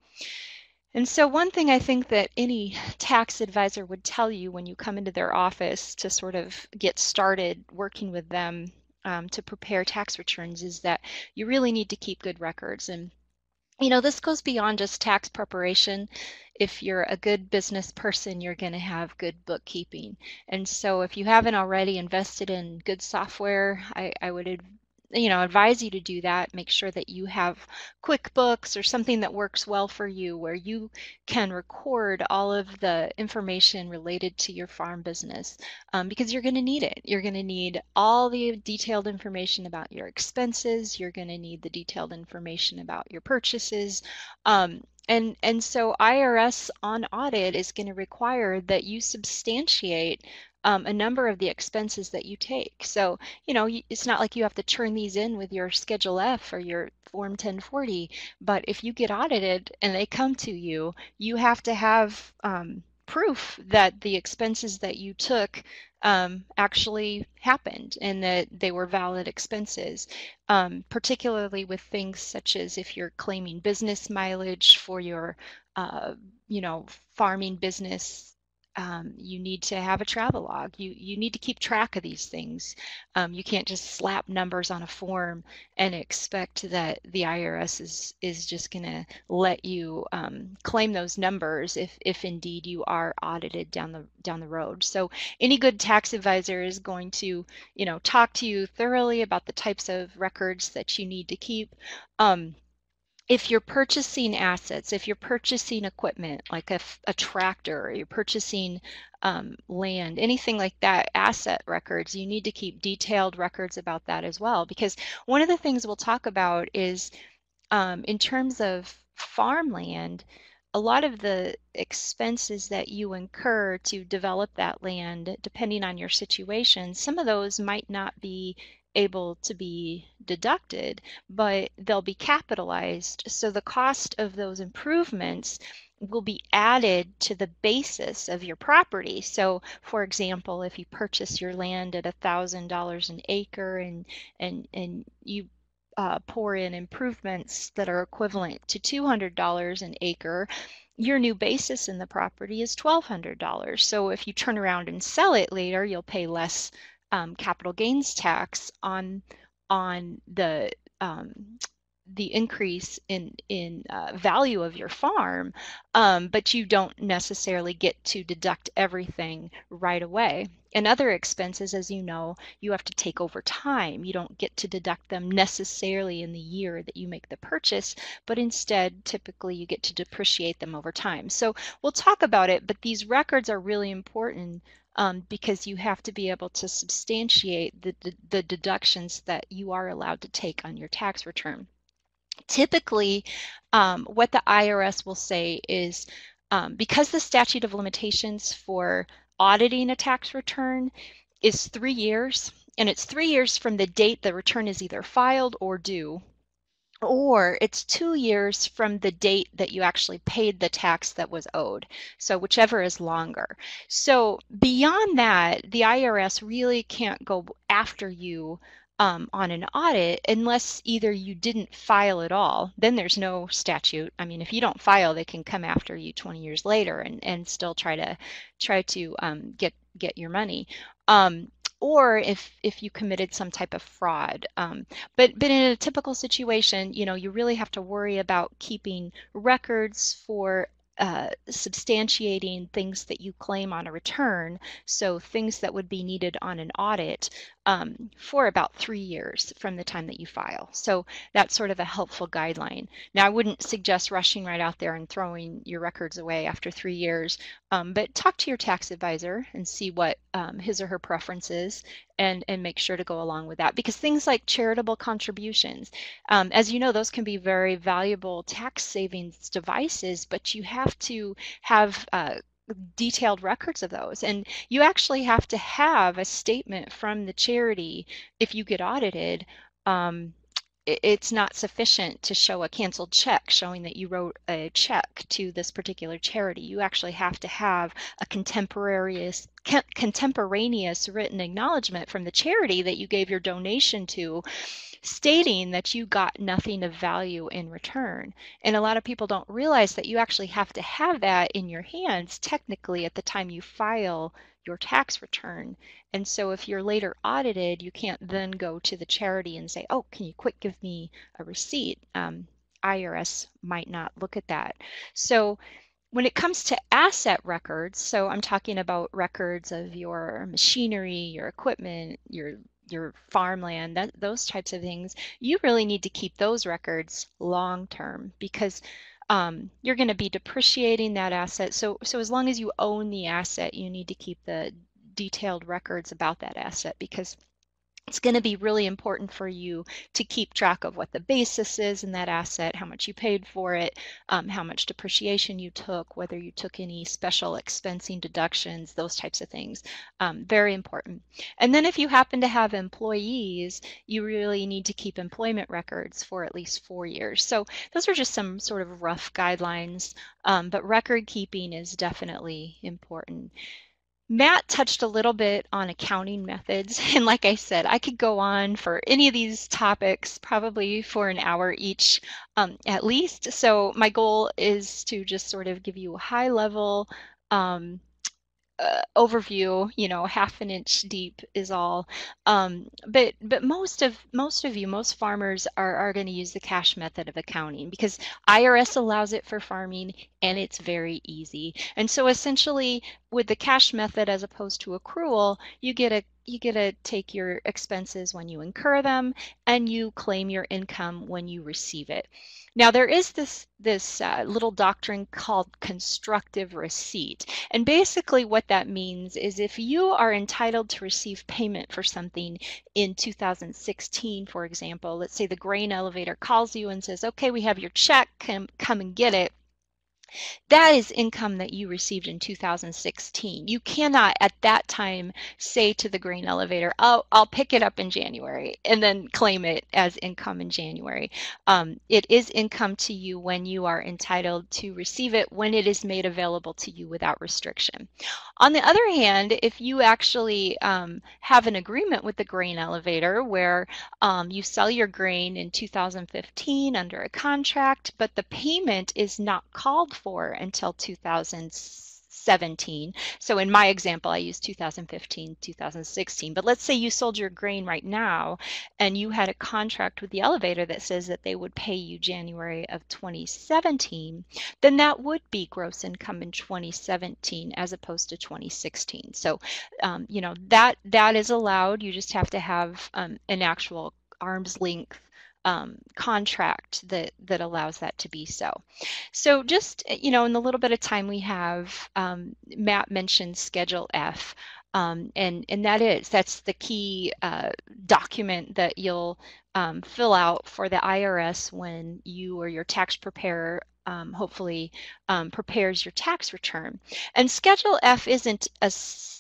And so, one thing I think that any tax advisor would tell you when you come into their office to sort of get started working with them um, to prepare tax returns is that you really need to keep good records. And, you know, this goes beyond just tax preparation. If you're a good business person, you're going to have good bookkeeping. And so, if you haven't already invested in good software, I, I would you know advise you to do that make sure that you have quickbooks or something that works well for you where you can record all of the information related to your farm business um, because you're going to need it. You're going to need all the detailed information about your expenses. You're going to need the detailed information about your purchases. Um, and and so IRS on audit is going to require that you substantiate um, a number of the expenses that you take. So, you know, it's not like you have to turn these in with your Schedule F or your Form 1040, but if you get audited and they come to you, you have to have um, proof that the expenses that you took um, actually happened and that they were valid expenses, um, particularly with things such as if you're claiming business mileage for your, uh, you know, farming business um, you need to have a travel log. You you need to keep track of these things. Um, you can't just slap numbers on a form and expect that the IRS is is just going to let you um, claim those numbers if if indeed you are audited down the down the road. So any good tax advisor is going to you know talk to you thoroughly about the types of records that you need to keep. Um, if you're purchasing assets, if you're purchasing equipment like a, a tractor, or you're purchasing um, land, anything like that, asset records, you need to keep detailed records about that as well. Because one of the things we'll talk about is um, in terms of farmland, a lot of the expenses that you incur to develop that land, depending on your situation, some of those might not be able to be deducted, but they'll be capitalized. So the cost of those improvements will be added to the basis of your property. So, for example, if you purchase your land at $1,000 an acre and, and, and you uh, pour in improvements that are equivalent to $200 an acre, your new basis in the property is $1,200. So if you turn around and sell it later, you'll pay less um, capital gains tax on on the um, the increase in in uh, value of your farm, um, but you don't necessarily get to deduct everything right away. And other expenses, as you know, you have to take over time. You don't get to deduct them necessarily in the year that you make the purchase, but instead, typically, you get to depreciate them over time. So we'll talk about it, but these records are really important um, because you have to be able to substantiate the, the, the deductions that you are allowed to take on your tax return. Typically, um, what the IRS will say is um, because the statute of limitations for auditing a tax return is three years, and it's three years from the date the return is either filed or due, or it's two years from the date that you actually paid the tax that was owed. So whichever is longer. So beyond that, the IRS really can't go after you um, on an audit unless either you didn't file at all, then there's no statute. I mean, if you don't file, they can come after you 20 years later and, and still try to try to um, get get your money. Um, or if if you committed some type of fraud. Um, but but in a typical situation, you know, you really have to worry about keeping records for uh, substantiating things that you claim on a return, so things that would be needed on an audit um, for about three years from the time that you file. So that's sort of a helpful guideline. Now, I wouldn't suggest rushing right out there and throwing your records away after three years, um, but talk to your tax advisor and see what um, his or her preference is and, and make sure to go along with that. Because things like charitable contributions, um, as you know, those can be very valuable tax savings devices, but you have to have uh, detailed records of those. And you actually have to have a statement from the charity if you get audited. Um, it's not sufficient to show a canceled check showing that you wrote a check to this particular charity. You actually have to have a contemporaneous contemporaneous written acknowledgement from the charity that you gave your donation to stating that you got nothing of value in return. And a lot of people don't realize that you actually have to have that in your hands technically at the time you file your tax return. And so if you're later audited, you can't then go to the charity and say, oh, can you quick give me a receipt? Um, IRS might not look at that. So when it comes to asset records, so I'm talking about records of your machinery, your equipment, your your farmland, that, those types of things, you really need to keep those records long term because um, you're going to be depreciating that asset. So, so as long as you own the asset, you need to keep the detailed records about that asset because it's going to be really important for you to keep track of what the basis is in that asset, how much you paid for it, um, how much depreciation you took, whether you took any special expensing deductions, those types of things. Um, very important. And then if you happen to have employees, you really need to keep employment records for at least four years. So those are just some sort of rough guidelines, um, but record keeping is definitely important. Matt touched a little bit on accounting methods. And like I said, I could go on for any of these topics probably for an hour each um, at least. So my goal is to just sort of give you a high level um, uh, overview you know half an inch deep is all. Um, but but most of most of you most farmers are, are going to use the cash method of accounting because irs allows it for farming and it's very easy. And so essentially with the cash method as opposed to accrual you get a you get to take your expenses when you incur them and you claim your income when you receive it now there is this this uh, little doctrine called constructive receipt. And basically what that means is if you are entitled to receive payment for something in 2016, for example, let's say the grain elevator calls you and says, okay, we have your check, come, come and get it. That is income that you received in 2016. You cannot at that time say to the grain elevator, oh, I'll pick it up in January and then claim it as income in January. Um, it is income to you when you are entitled to receive it when it is made available to you without restriction. On the other hand, if you actually um, have an agreement with the grain elevator where um, you sell your grain in 2015 under a contract, but the payment is not called for until 2017. So in my example, I use 2015, 2016. But let's say you sold your grain right now and you had a contract with the elevator that says that they would pay you January of 2017, then that would be gross income in 2017 as opposed to 2016. So, um, you know, that that is allowed. You just have to have um, an actual arm's length um, contract that that allows that to be so. So just you know, in the little bit of time we have, um, Matt mentioned Schedule F, um, and and that is that's the key uh, document that you'll um, fill out for the IRS when you or your tax preparer um, hopefully um, prepares your tax return. And Schedule F isn't a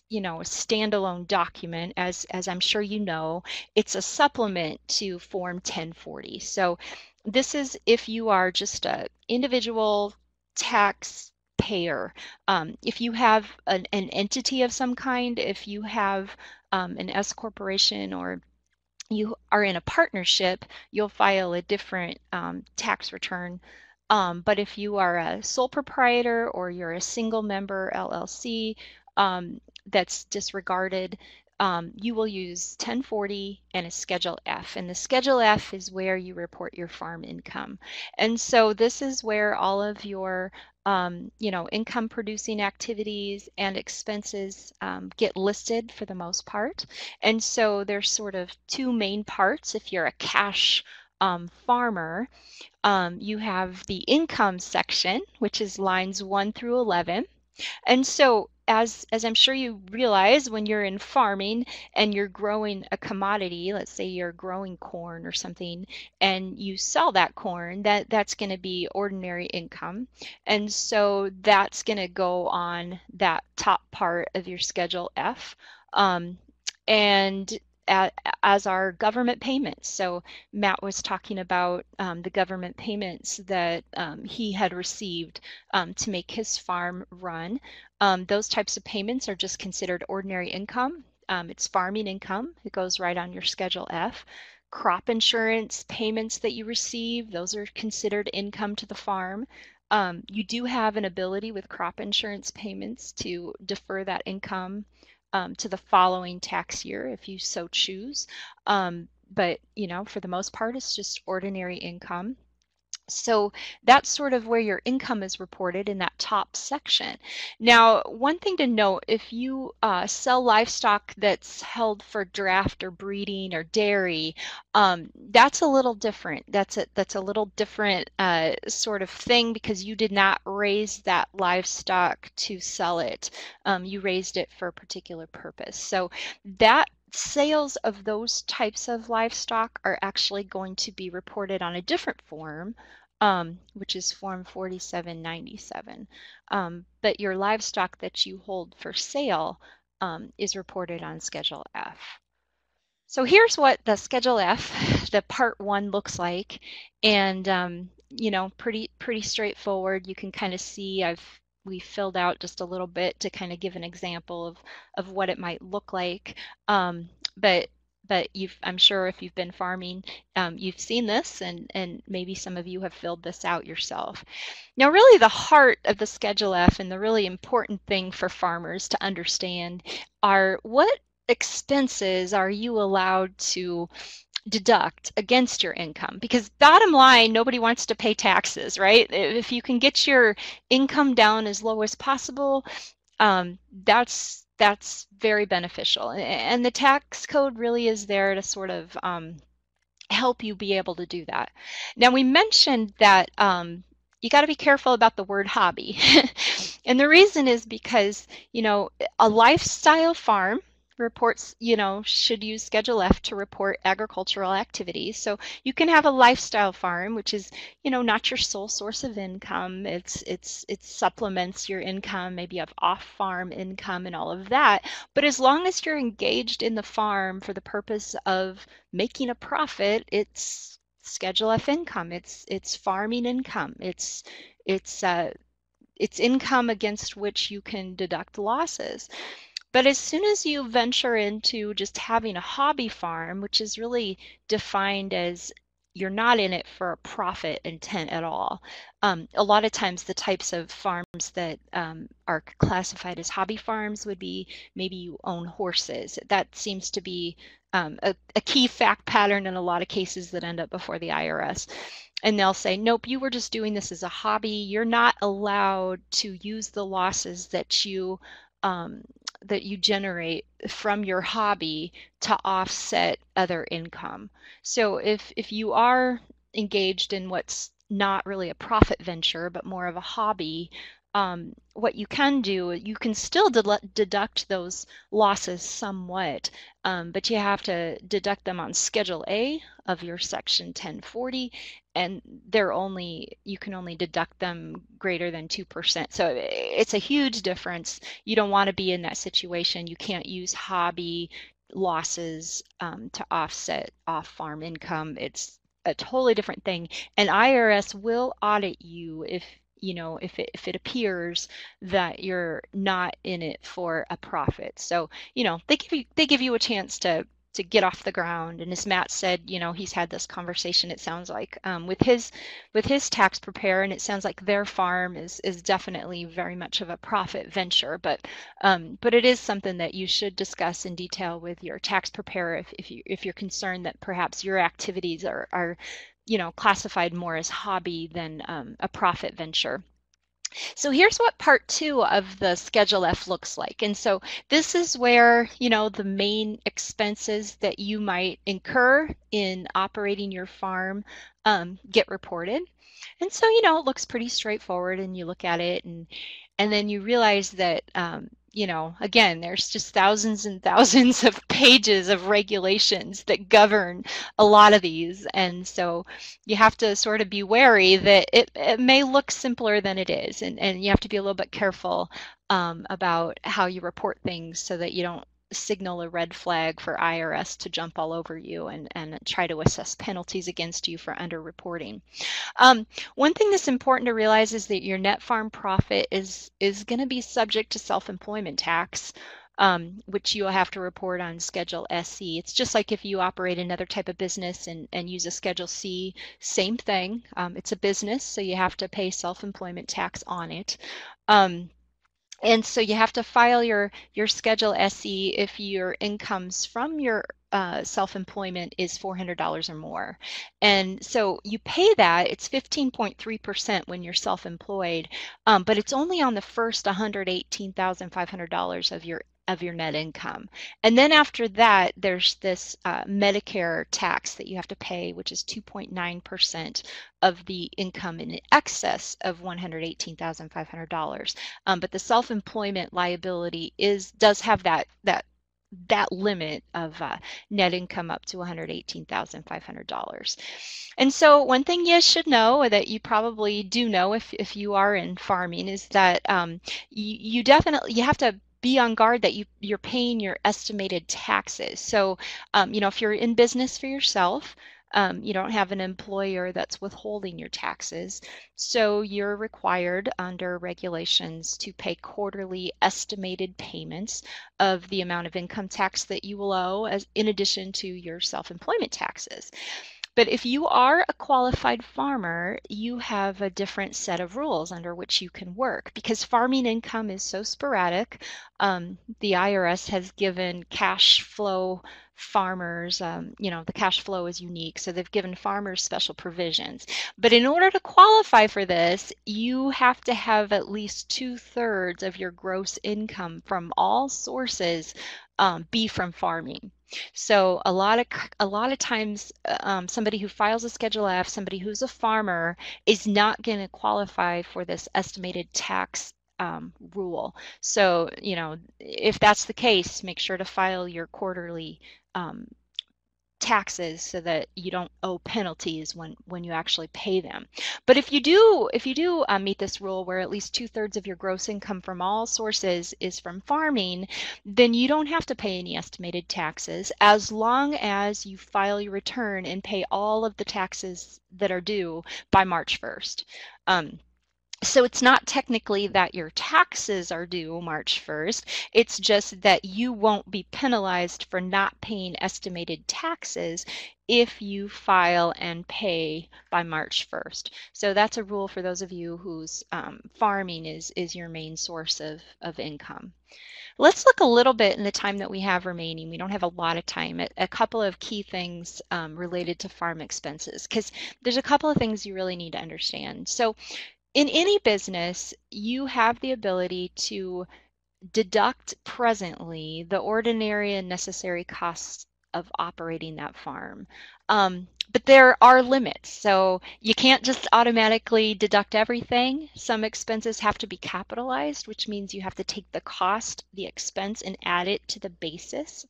you know a standalone document. As as I'm sure you know it's a supplement to form 1040 so this is if you are just a individual tax payer. Um, if you have an, an, entity of some kind if you have um, an S corporation or you are in a partnership you'll file a different um, tax return um, but if you are a sole proprietor or you're a single member LLC, um, that's disregarded, um, you will use 1040 and a Schedule F. And the Schedule F is where you report your farm income. And so this is where all of your um, you know, income producing activities and expenses um, get listed for the most part. And so there's sort of two main parts. If you're a cash um, farmer, um, you have the income section, which is lines 1 through 11. And so as as I'm sure you realize when you're in farming and you're growing a commodity, let's say you're growing corn or something and you sell that corn, that that's going to be ordinary income. And so that's going to go on that top part of your schedule F. Um, and as our government payments. So Matt was talking about um, the government payments that um, he had received um, to make his farm run. Um, those types of payments are just considered ordinary income. Um, it's farming income. It goes right on your Schedule F. Crop insurance payments that you receive, those are considered income to the farm. Um, you do have an ability with crop insurance payments to defer that income um, to the following tax year if you so choose. Um, but, you know, for the most part, it's just ordinary income. So that's sort of where your income is reported in that top section. Now, one thing to note, if you uh, sell livestock that's held for draft or breeding or dairy, um, that's a little different. That's a, that's a little different uh, sort of thing because you did not raise that livestock to sell it. Um, you raised it for a particular purpose. So that sales of those types of livestock are actually going to be reported on a different form, um, which is Form 4797. Um, but your livestock that you hold for sale um, is reported on Schedule F. So here's what the Schedule F, the Part 1 looks like. And, um, you know, pretty, pretty straightforward. You can kind of see I've we filled out just a little bit to kind of give an example of, of what it might look like. Um, but but I'm sure if you've been farming, um, you've seen this and, and maybe some of you have filled this out yourself. Now really the heart of the Schedule F and the really important thing for farmers to understand are what expenses are you allowed to deduct against your income because bottom line nobody wants to pay taxes right? If you can get your income down as low as possible um, that's that's very beneficial. And the tax code really is there to sort of um, help you be able to do that. Now we mentioned that um, you got to be careful about the word hobby. And the reason is because you know a lifestyle farm reports, you know, should use Schedule F to report agricultural activities. So you can have a lifestyle farm, which is, you know, not your sole source of income. It's it's it supplements your income, maybe you have off-farm income and all of that. But as long as you're engaged in the farm for the purpose of making a profit, it's Schedule F income. It's it's farming income. It's it's uh, it's income against which you can deduct losses. But as soon as you venture into just having a hobby farm, which is really defined as you're not in it for a profit intent at all. Um, a lot of times, the types of farms that um, are classified as hobby farms would be maybe you own horses. That seems to be um, a, a key fact pattern in a lot of cases that end up before the IRS and they'll say, nope, you were just doing this as a hobby. You're not allowed to use the losses that you um, that you generate from your hobby to offset other income. So if if you are engaged in what's not really a profit venture but more of a hobby, um, what you can do, you can still de deduct those losses somewhat, um, but you have to deduct them on Schedule A of your Section 1040, and they're only you can only deduct them greater than 2%. So it's a huge difference. You don't want to be in that situation. You can't use hobby losses um, to offset off farm income. It's a totally different thing. And IRS will audit you if you know if it if it appears that you're not in it for a profit. So you know they give you they give you a chance to to get off the ground. And as matt said you know he's had this conversation it sounds like um, with his with his tax preparer. And it sounds like their farm is is definitely very much of a profit venture. But um, but it is something that you should discuss in detail with your tax preparer if, if you if you're concerned that perhaps your activities are are you know, classified more as hobby than um, a profit venture. So here's what part two of the Schedule F looks like. And so this is where, you know, the main expenses that you might incur in operating your farm um, get reported. And so, you know, it looks pretty straightforward and you look at it and and then you realize that um, you know, again, there's just thousands and thousands of pages of regulations that govern a lot of these. And so you have to sort of be wary that it, it may look simpler than it is. And, and you have to be a little bit careful um, about how you report things so that you don't signal a red flag for IRS to jump all over you and, and try to assess penalties against you for underreporting. Um, one thing that's important to realize is that your net farm profit is, is going to be subject to self-employment tax. Um, which you'll have to report on Schedule SE. It's just like if you operate another type of business and, and use a Schedule C, same thing. Um, it's a business, so you have to pay self-employment tax on it. Um, and so you have to file your your schedule SE if your incomes from your uh, self-employment is $400 or more. And so you pay that, it's 15.3% when you're self-employed, um, but it's only on the first $118,500 of your of your net income. And then after that, there's this uh, Medicare tax that you have to pay, which is 2.9% of the income in excess of $118,500. Um, but the self-employment liability is does have that that that limit of uh, net income up to $118,500. And so one thing you should know that you probably do know if, if you are in farming is that um, you, you definitely, you have to be on guard that you you're paying your estimated taxes. So, um, you know, if you're in business for yourself, um, you don't have an employer that's withholding your taxes. So you're required under regulations to pay quarterly estimated payments of the amount of income tax that you will owe as in addition to your self-employment taxes. But if you are a qualified farmer, you have a different set of rules under which you can work because farming income is so sporadic. Um, the IRS has given cash flow farmers, um, you know, the cash flow is unique, so they've given farmers special provisions. But in order to qualify for this, you have to have at least two thirds of your gross income from all sources um, be from farming. So a lot of a lot of times, uh, um, somebody who files a Schedule F, somebody who's a farmer, is not going to qualify for this estimated tax um, rule. So you know, if that's the case, make sure to file your quarterly um, taxes so that you don't owe penalties when when you actually pay them. But if you do if you do uh, meet this rule where at least two-thirds of your gross income from all sources is from farming then you don't have to pay any estimated taxes as long as you file your return and pay all of the taxes that are due by march 1st um, so it's not technically that your taxes are due March 1st. It's just that you won't be penalized for not paying estimated taxes if you file and pay by March 1st. So that's a rule for those of you whose um, farming is, is your main source of, of income. Let's look a little bit in the time that we have remaining. We don't have a lot of time a couple of key things um, related to farm expenses because there's a couple of things you really need to understand. So in any business, you have the ability to deduct presently the ordinary and necessary costs of operating that farm. Um, but there are limits. So you can't just automatically deduct everything. Some expenses have to be capitalized, which means you have to take the cost, the expense, and add it to the basis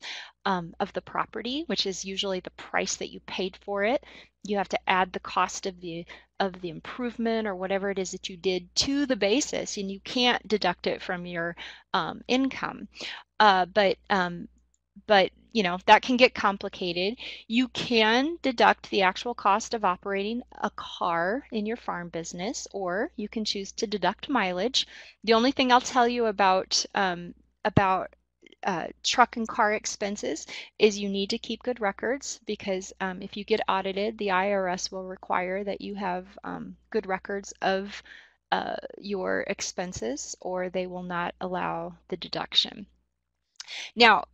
um, of the property, which is usually the price that you paid for it. You have to add the cost of the of the improvement or whatever it is that you did to the basis, and you can't deduct it from your um, income. Uh, but um, but you know that can get complicated. You can deduct the actual cost of operating a car in your farm business, or you can choose to deduct mileage. The only thing I'll tell you about um, about uh, truck and car expenses is you need to keep good records because um, if you get audited, the IRS will require that you have um, good records of uh, your expenses or they will not allow the deduction. Now,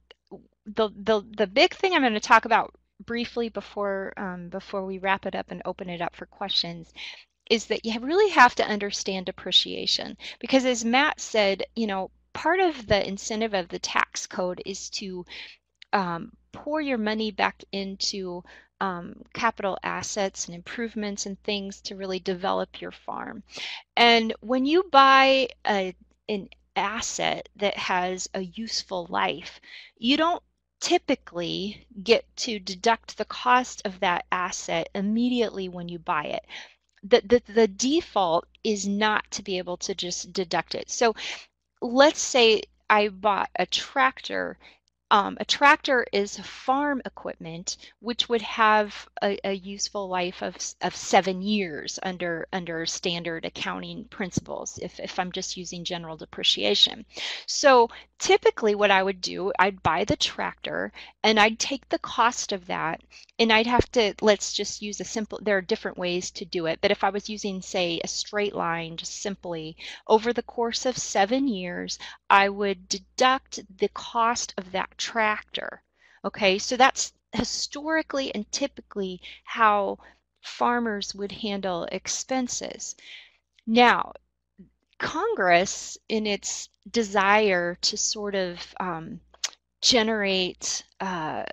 the, the, the big thing I'm going to talk about briefly before um, before we wrap it up and open it up for questions is that you really have to understand depreciation because as Matt said, you know, part of the incentive of the tax code is to um, pour your money back into um, capital assets and improvements and things to really develop your farm. And when you buy a, an asset that has a useful life, you don't typically get to deduct the cost of that asset immediately when you buy it. The, the, the default is not to be able to just deduct it. So let's say I bought a tractor um, a tractor is farm equipment which would have a, a, useful life of, of seven years under under standard accounting principles if, if I'm just using general depreciation. So typically what I would do, I'd buy the tractor and I'd take the cost of that and I'd have to, let's just use a simple, there are different ways to do it, but if I was using say a straight line just simply over the course of seven years, I would deduct the cost of that tractor. Okay, so that's historically and typically how farmers would handle expenses. Now, Congress, in its desire to sort of um, generate uh,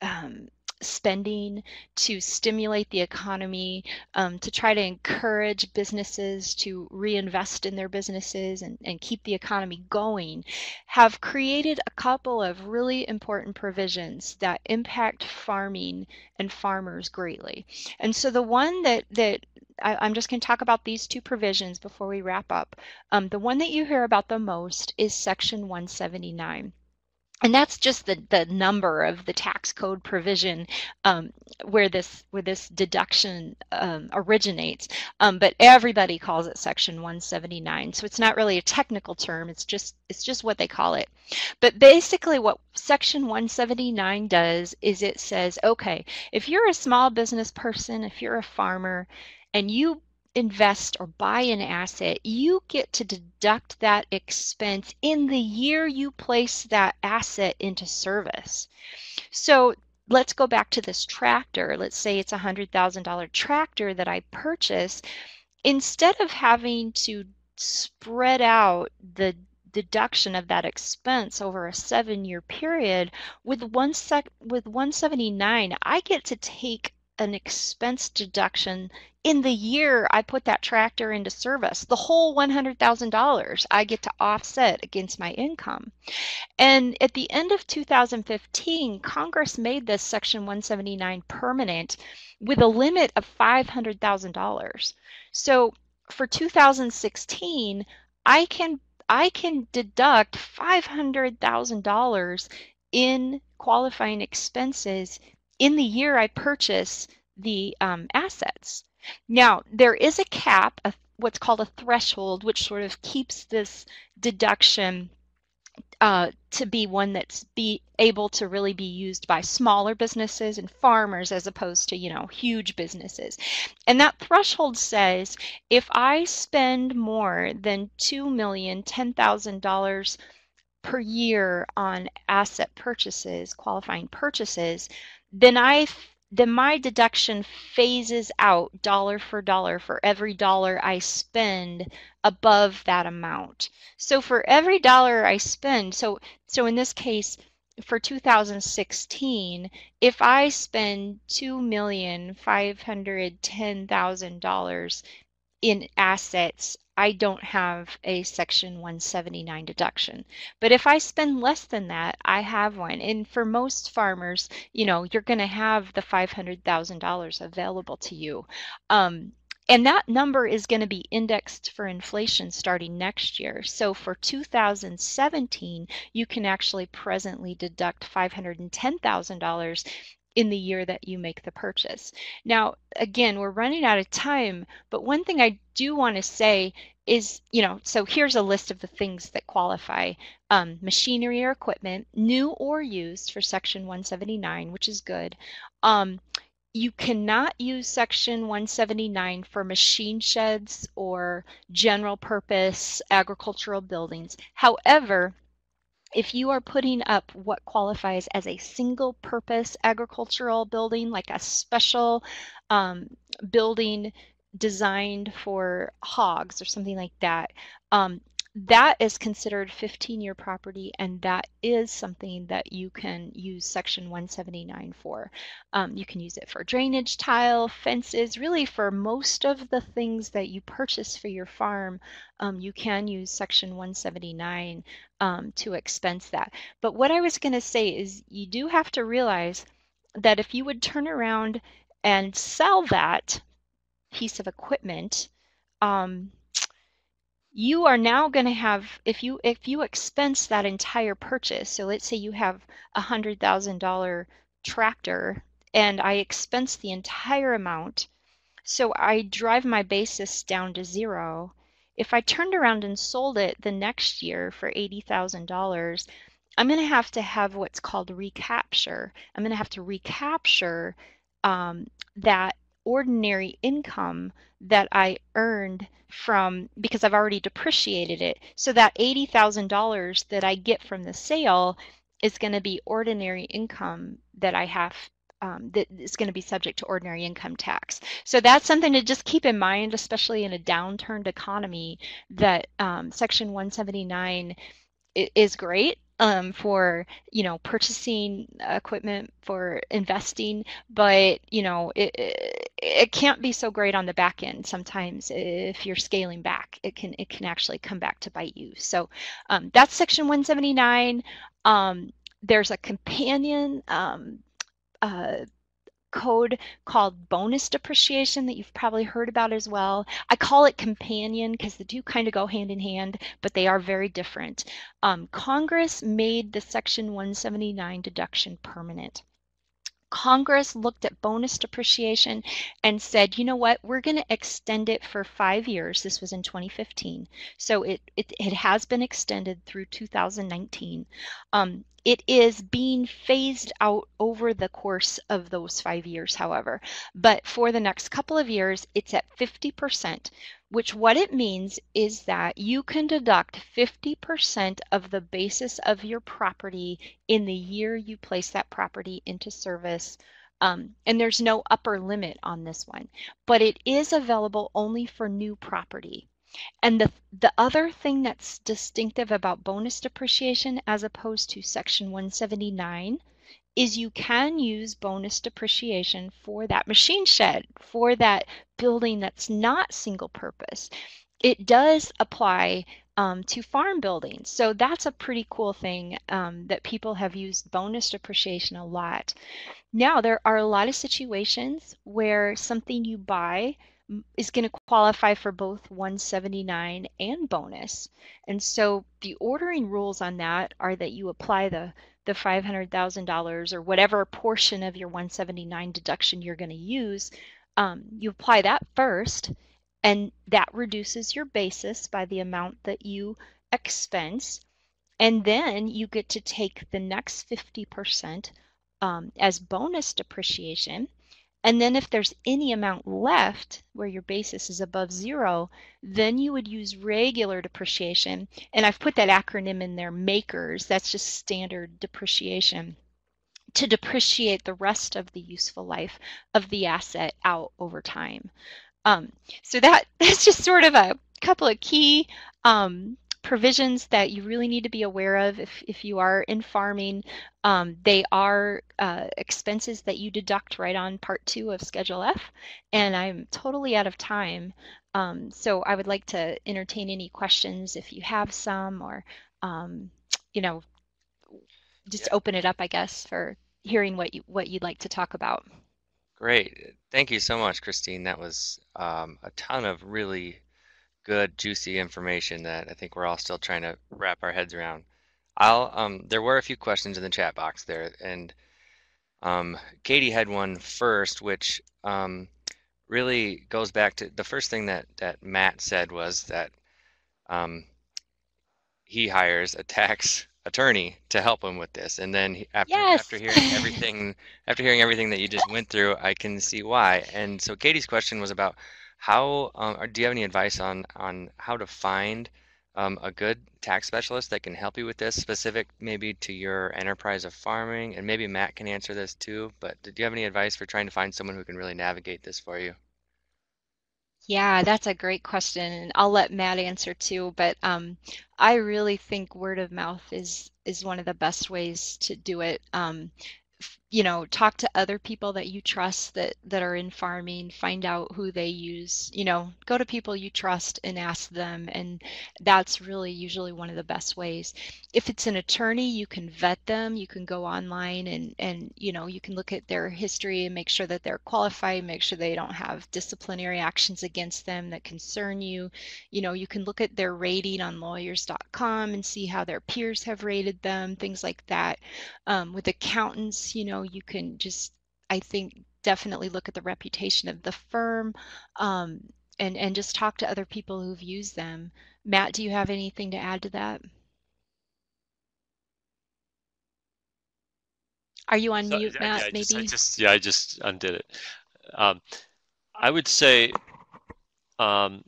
um, spending to stimulate the economy, um, to try to encourage businesses to reinvest in their businesses and, and keep the economy going, have created a couple of really important provisions that impact farming and farmers greatly. And so the one that, that I, am just going to talk about these two provisions before we wrap up. Um, the one that you hear about the most is Section 179 and that's just the, the number of the tax code provision um, where this where this deduction um, originates. Um, but everybody calls it Section 179, so it's not really a technical term. It's just it's just what they call it. But basically, what Section 179 does is it says, okay, if you're a small business person, if you're a farmer, and you invest or buy an asset, you get to deduct that expense in the year you place that asset into service. So let's go back to this tractor. Let's say it's a $100,000 tractor that I purchase. Instead of having to spread out the deduction of that expense over a seven year period with one sec with 179 i get to take an expense deduction in the year I put that tractor into service. The whole $100,000 I get to offset against my income. And at the end of 2015, Congress made this Section 179 permanent with a limit of $500,000. So for 2016, I can I can deduct $500,000 in qualifying expenses in the year I purchase the um, assets. Now, there is a cap what's called a threshold, which sort of keeps this deduction uh, to be one that's be able to really be used by smaller businesses and farmers as opposed to you know huge businesses and that threshold says if i spend more than two million ten thousand dollars per year on asset purchases qualifying purchases then i then my deduction phases out dollar for dollar for every dollar I spend above that amount. So for every dollar I spend, so so in this case for 2016, if I spend two million five hundred ten thousand dollars in assets, I don't have a Section 179 deduction. But if I spend less than that, I have one. And for most farmers, you know, you're going to have the $500,000 available to you. Um, and that number is going to be indexed for inflation starting next year. So for 2017, you can actually presently deduct $510,000 in the year that you make the purchase. Now, again, we're running out of time, but one thing I do want to say is, you know, so here's a list of the things that qualify um, machinery or equipment, new or used for Section 179, which is good. Um, you cannot use Section 179 for machine sheds or general purpose agricultural buildings. However, if you are putting up what qualifies as a single purpose agricultural building, like a special um, building designed for hogs or something like that, um, that is considered 15 year property and that is something that you can use section 179 for. Um, you can use it for drainage tile, fences, really for most of the things that you purchase for your farm, um, you can use section 179 um, to expense that. But what I was going to say is you do have to realize that if you would turn around and sell that piece of equipment, um, you are now going to have if you if you expense that entire purchase so let's say you have a hundred thousand dollar tractor and i expense the entire amount so i drive my basis down to zero. If i turned around and sold it the next year for eighty thousand dollars i'm going to have to have what's called recapture. I'm going to have to recapture um, that ordinary income that I earned from because I've already depreciated it. So that $80,000 that I get from the sale is going to be ordinary income that I have um, that is going to be subject to ordinary income tax. So that's something to just keep in mind, especially in a downturned economy, that um, Section 179 is great um, for you know purchasing equipment for investing but you know it, it, it can't be so great on the back end sometimes if you're scaling back. It can it can actually come back to bite you. So um, that's section 179 um, there's a companion um, uh, code called bonus depreciation that you've probably heard about as well. I call it companion because the two kind of go hand in hand, but they are very different. Um, Congress made the Section 179 deduction permanent. Congress looked at bonus depreciation and said, you know what, we're going to extend it for five years. This was in 2015. So it, it, it has been extended through 2019. Um, it is being phased out over the course of those five years, however. But for the next couple of years, it's at 50%, which what it means is that you can deduct 50% of the basis of your property in the year you place that property into service. Um, and there's no upper limit on this one, but it is available only for new property. And the, the other thing that's distinctive about bonus depreciation as opposed to Section 179 is you can use bonus depreciation for that machine shed, for that building that's not single purpose. It does apply um, to farm buildings. So that's a pretty cool thing um, that people have used bonus depreciation a lot. Now, there are a lot of situations where something you buy is going to qualify for both 179 and bonus. And so the ordering rules on that are that you apply the the $500,000 or whatever portion of your 179 deduction you're going to use, um, you apply that first. and that reduces your basis by the amount that you expense. And then you get to take the next 50% um, as bonus depreciation. And then if there's any amount left where your basis is above zero, then you would use regular depreciation. And I've put that acronym in there, MACRS. That's just standard depreciation to depreciate the rest of the useful life of the asset out over time. Um, so that that's just sort of a couple of key um, provisions that you really need to be aware of if, if you are in farming. Um, they are uh, expenses that you deduct right on part two of Schedule F, and I'm totally out of time. Um, so I would like to entertain any questions if you have some, or um, you know, just yeah. open it up, I guess, for hearing what you what you'd like to talk about. Great, thank you so much, Kristine. That was um, a ton of really good, juicy information that I think we're all still trying to wrap our heads around. I'll um, there were a few questions in the chat box there, and um, Katie had one first, which um, really goes back to the first thing that that Matt said was that um, he hires a tax attorney to help him with this, and then after yes. after hearing everything after hearing everything that you just went through, I can see why. And so Katie's question was about how, um, or do you have any advice on on how to find um, a good tax specialist that can help you with this, specific maybe to your enterprise of farming? And maybe Matt can answer this too. But do you have any advice for trying to find someone who can really navigate this for you? Yeah, that's a great question, and I'll let Matt answer too. But um, I really think word of mouth is is one of the best ways to do it. Um, you know talk to other people that you trust that that are in farming find out who they use you know go to people you trust and ask them and that's really usually one of the best ways. If it's an attorney you can vet them you can go online and and you know you can look at their history and make sure that they're qualified make sure they don't have disciplinary actions against them that concern you. You know you can look at their rating on lawyers.com and see how their peers have rated them things like that. Um, with accountants you know you can just, I think, definitely look at the reputation of the firm um, and, and just talk to other people who've used them. Matt, do you have anything to add to that? Are you on so, mute, Matt? Yeah, I maybe. Just, I just, yeah, I just undid it. Um, I would say um,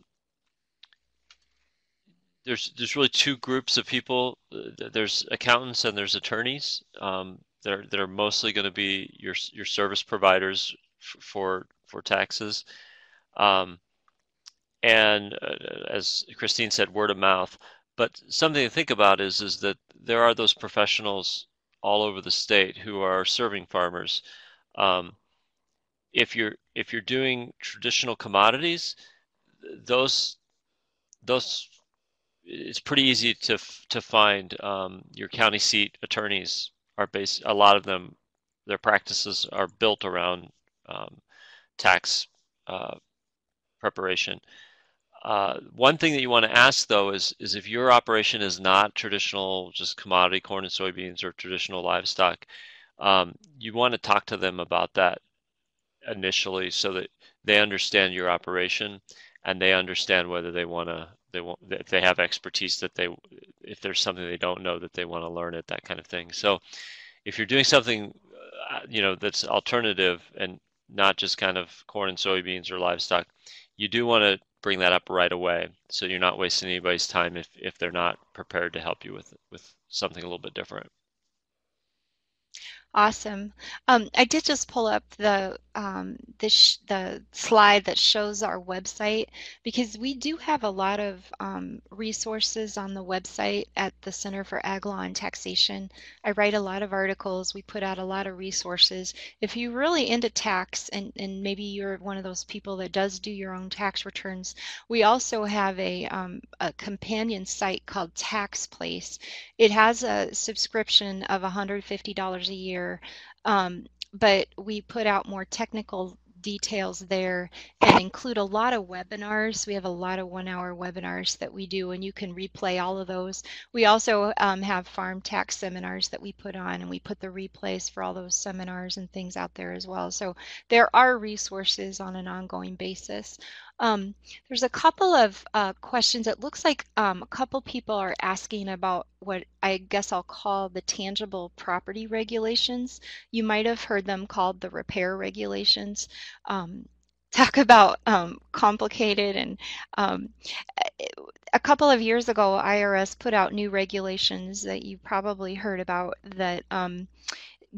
there's there's really two groups of people. There's accountants and there's attorneys. Um, that are, that are mostly going to be your your service providers for for taxes. Um, and uh, as Kristine said, word of mouth. But something to think about is is that there are those professionals all over the state who are serving farmers. Um, if you're if you're doing traditional commodities, those those it's pretty easy to to find um, your county seat attorneys are based, a lot of them, their practices are built around um, tax uh, preparation. Uh, one thing that you want to ask though is is if your operation is not traditional, just commodity corn and soybeans or traditional livestock, um, you want to talk to them about that initially so that they understand your operation and they understand whether they want to they want if they have expertise that they if there's something they don't know that they want to learn it that kind of thing. So if you're doing something uh, you know that's alternative and not just kind of corn and soybeans or livestock you do want to bring that up right away so you're not wasting anybody's time if if they're not prepared to help you with with something a little bit different Awesome. Um, I did just pull up the um, the, the slide that shows our website because we do have a lot of um, resources on the website at the Center for Ag Law and Taxation. I write a lot of articles. We put out a lot of resources. If you're really into tax and, and maybe you're one of those people that does do your own tax returns, we also have a, um, a companion site called Tax Place. It has a subscription of $150 a year Um, but we put out more technical details there and include a lot of webinars. We have a lot of one hour webinars that we do and you can replay all of those. We also um, have farm tax seminars that we put on and we put the replays for all those seminars and things out there as well. So there are resources on an ongoing basis. Um, there's a couple of uh, questions. It looks like um, a couple people are asking about what I guess I'll call the tangible property regulations. You might have heard them called the repair regulations. Um, talk about um, complicated and um, a couple of years ago, IRS put out new regulations that you probably heard about that um,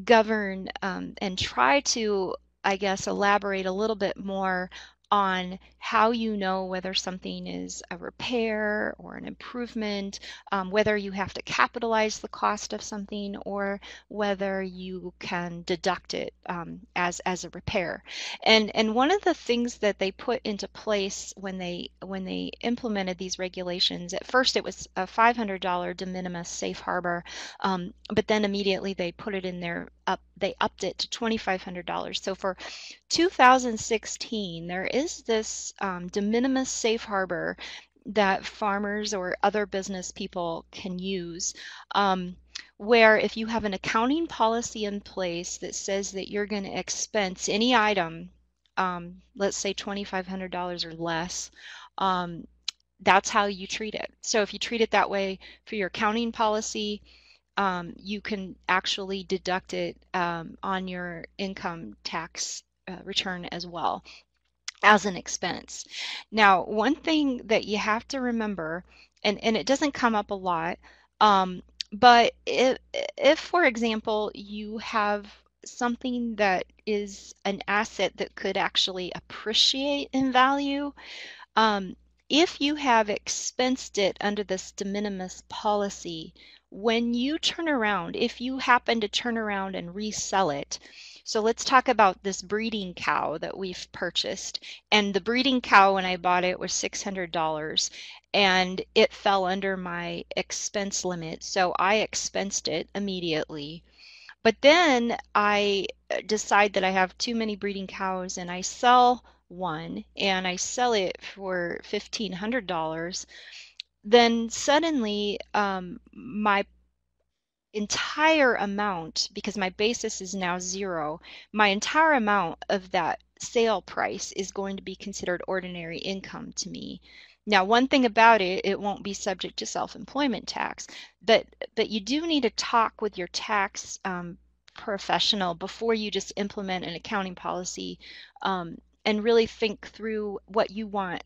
govern and try to, I guess, elaborate a little bit more on how you know whether something is a repair or an improvement, um, whether you have to capitalize the cost of something or whether you can deduct it um, as as a repair. And and one of the things that they put into place when they when they implemented these regulations, at first it was a $500 de minimis safe harbor, um, but then immediately they put it in there up they upped it to $2,500. So for 2016, there is this um, de minimis safe harbor that farmers or other business people can use. Um, where if you have an accounting policy in place that says that you're going to expense any item, um, let's say $2,500 or less, um, that's how you treat it. So if you treat it that way for your accounting policy, um, you can actually deduct it um, on your income tax uh, return as well as an expense. Now, one thing that you have to remember, and, and it doesn't come up a lot, um, but if, if, for example, you have something that is an asset that could actually appreciate in value, um, if you have expensed it under this de minimis policy, when you turn around, if you happen to turn around and resell it, so let's talk about this breeding cow that we've purchased. And the breeding cow, when I bought it, was $600 and it fell under my expense limit. So I expensed it immediately. But then I uh, decide that I have too many breeding cows and I sell one and I sell it for $1,500 then suddenly um, my entire amount, because my basis is now zero, my entire amount of that sale price is going to be considered ordinary income to me. Now, one thing about it, it won't be subject to self-employment tax, but but you do need to talk with your tax um, professional before you just implement an accounting policy um, and really think through what you want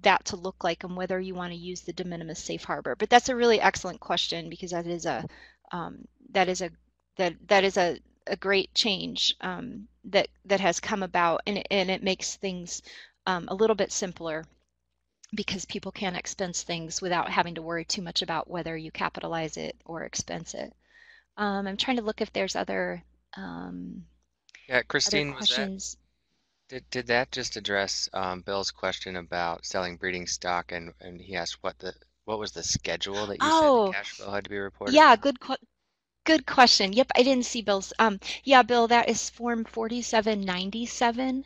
that to look like and whether you want to use the de minimis safe harbor. But that's a really excellent question because that is a um, that is a that that is a, a great change um, that that has come about and and it makes things um, a little bit simpler because people can expense things without having to worry too much about whether you capitalize it or expense it. Um, I'm trying to look if there's other um, yeah, Kristine, other questions. Did, did that just address um, Bill's question about selling breeding stock and, and he asked what the what was the schedule that you said the Oh, cash flow had to be reported? yeah, good good question. Yep, I didn't see Bill's. Um, yeah, Bill, that is Form 4797.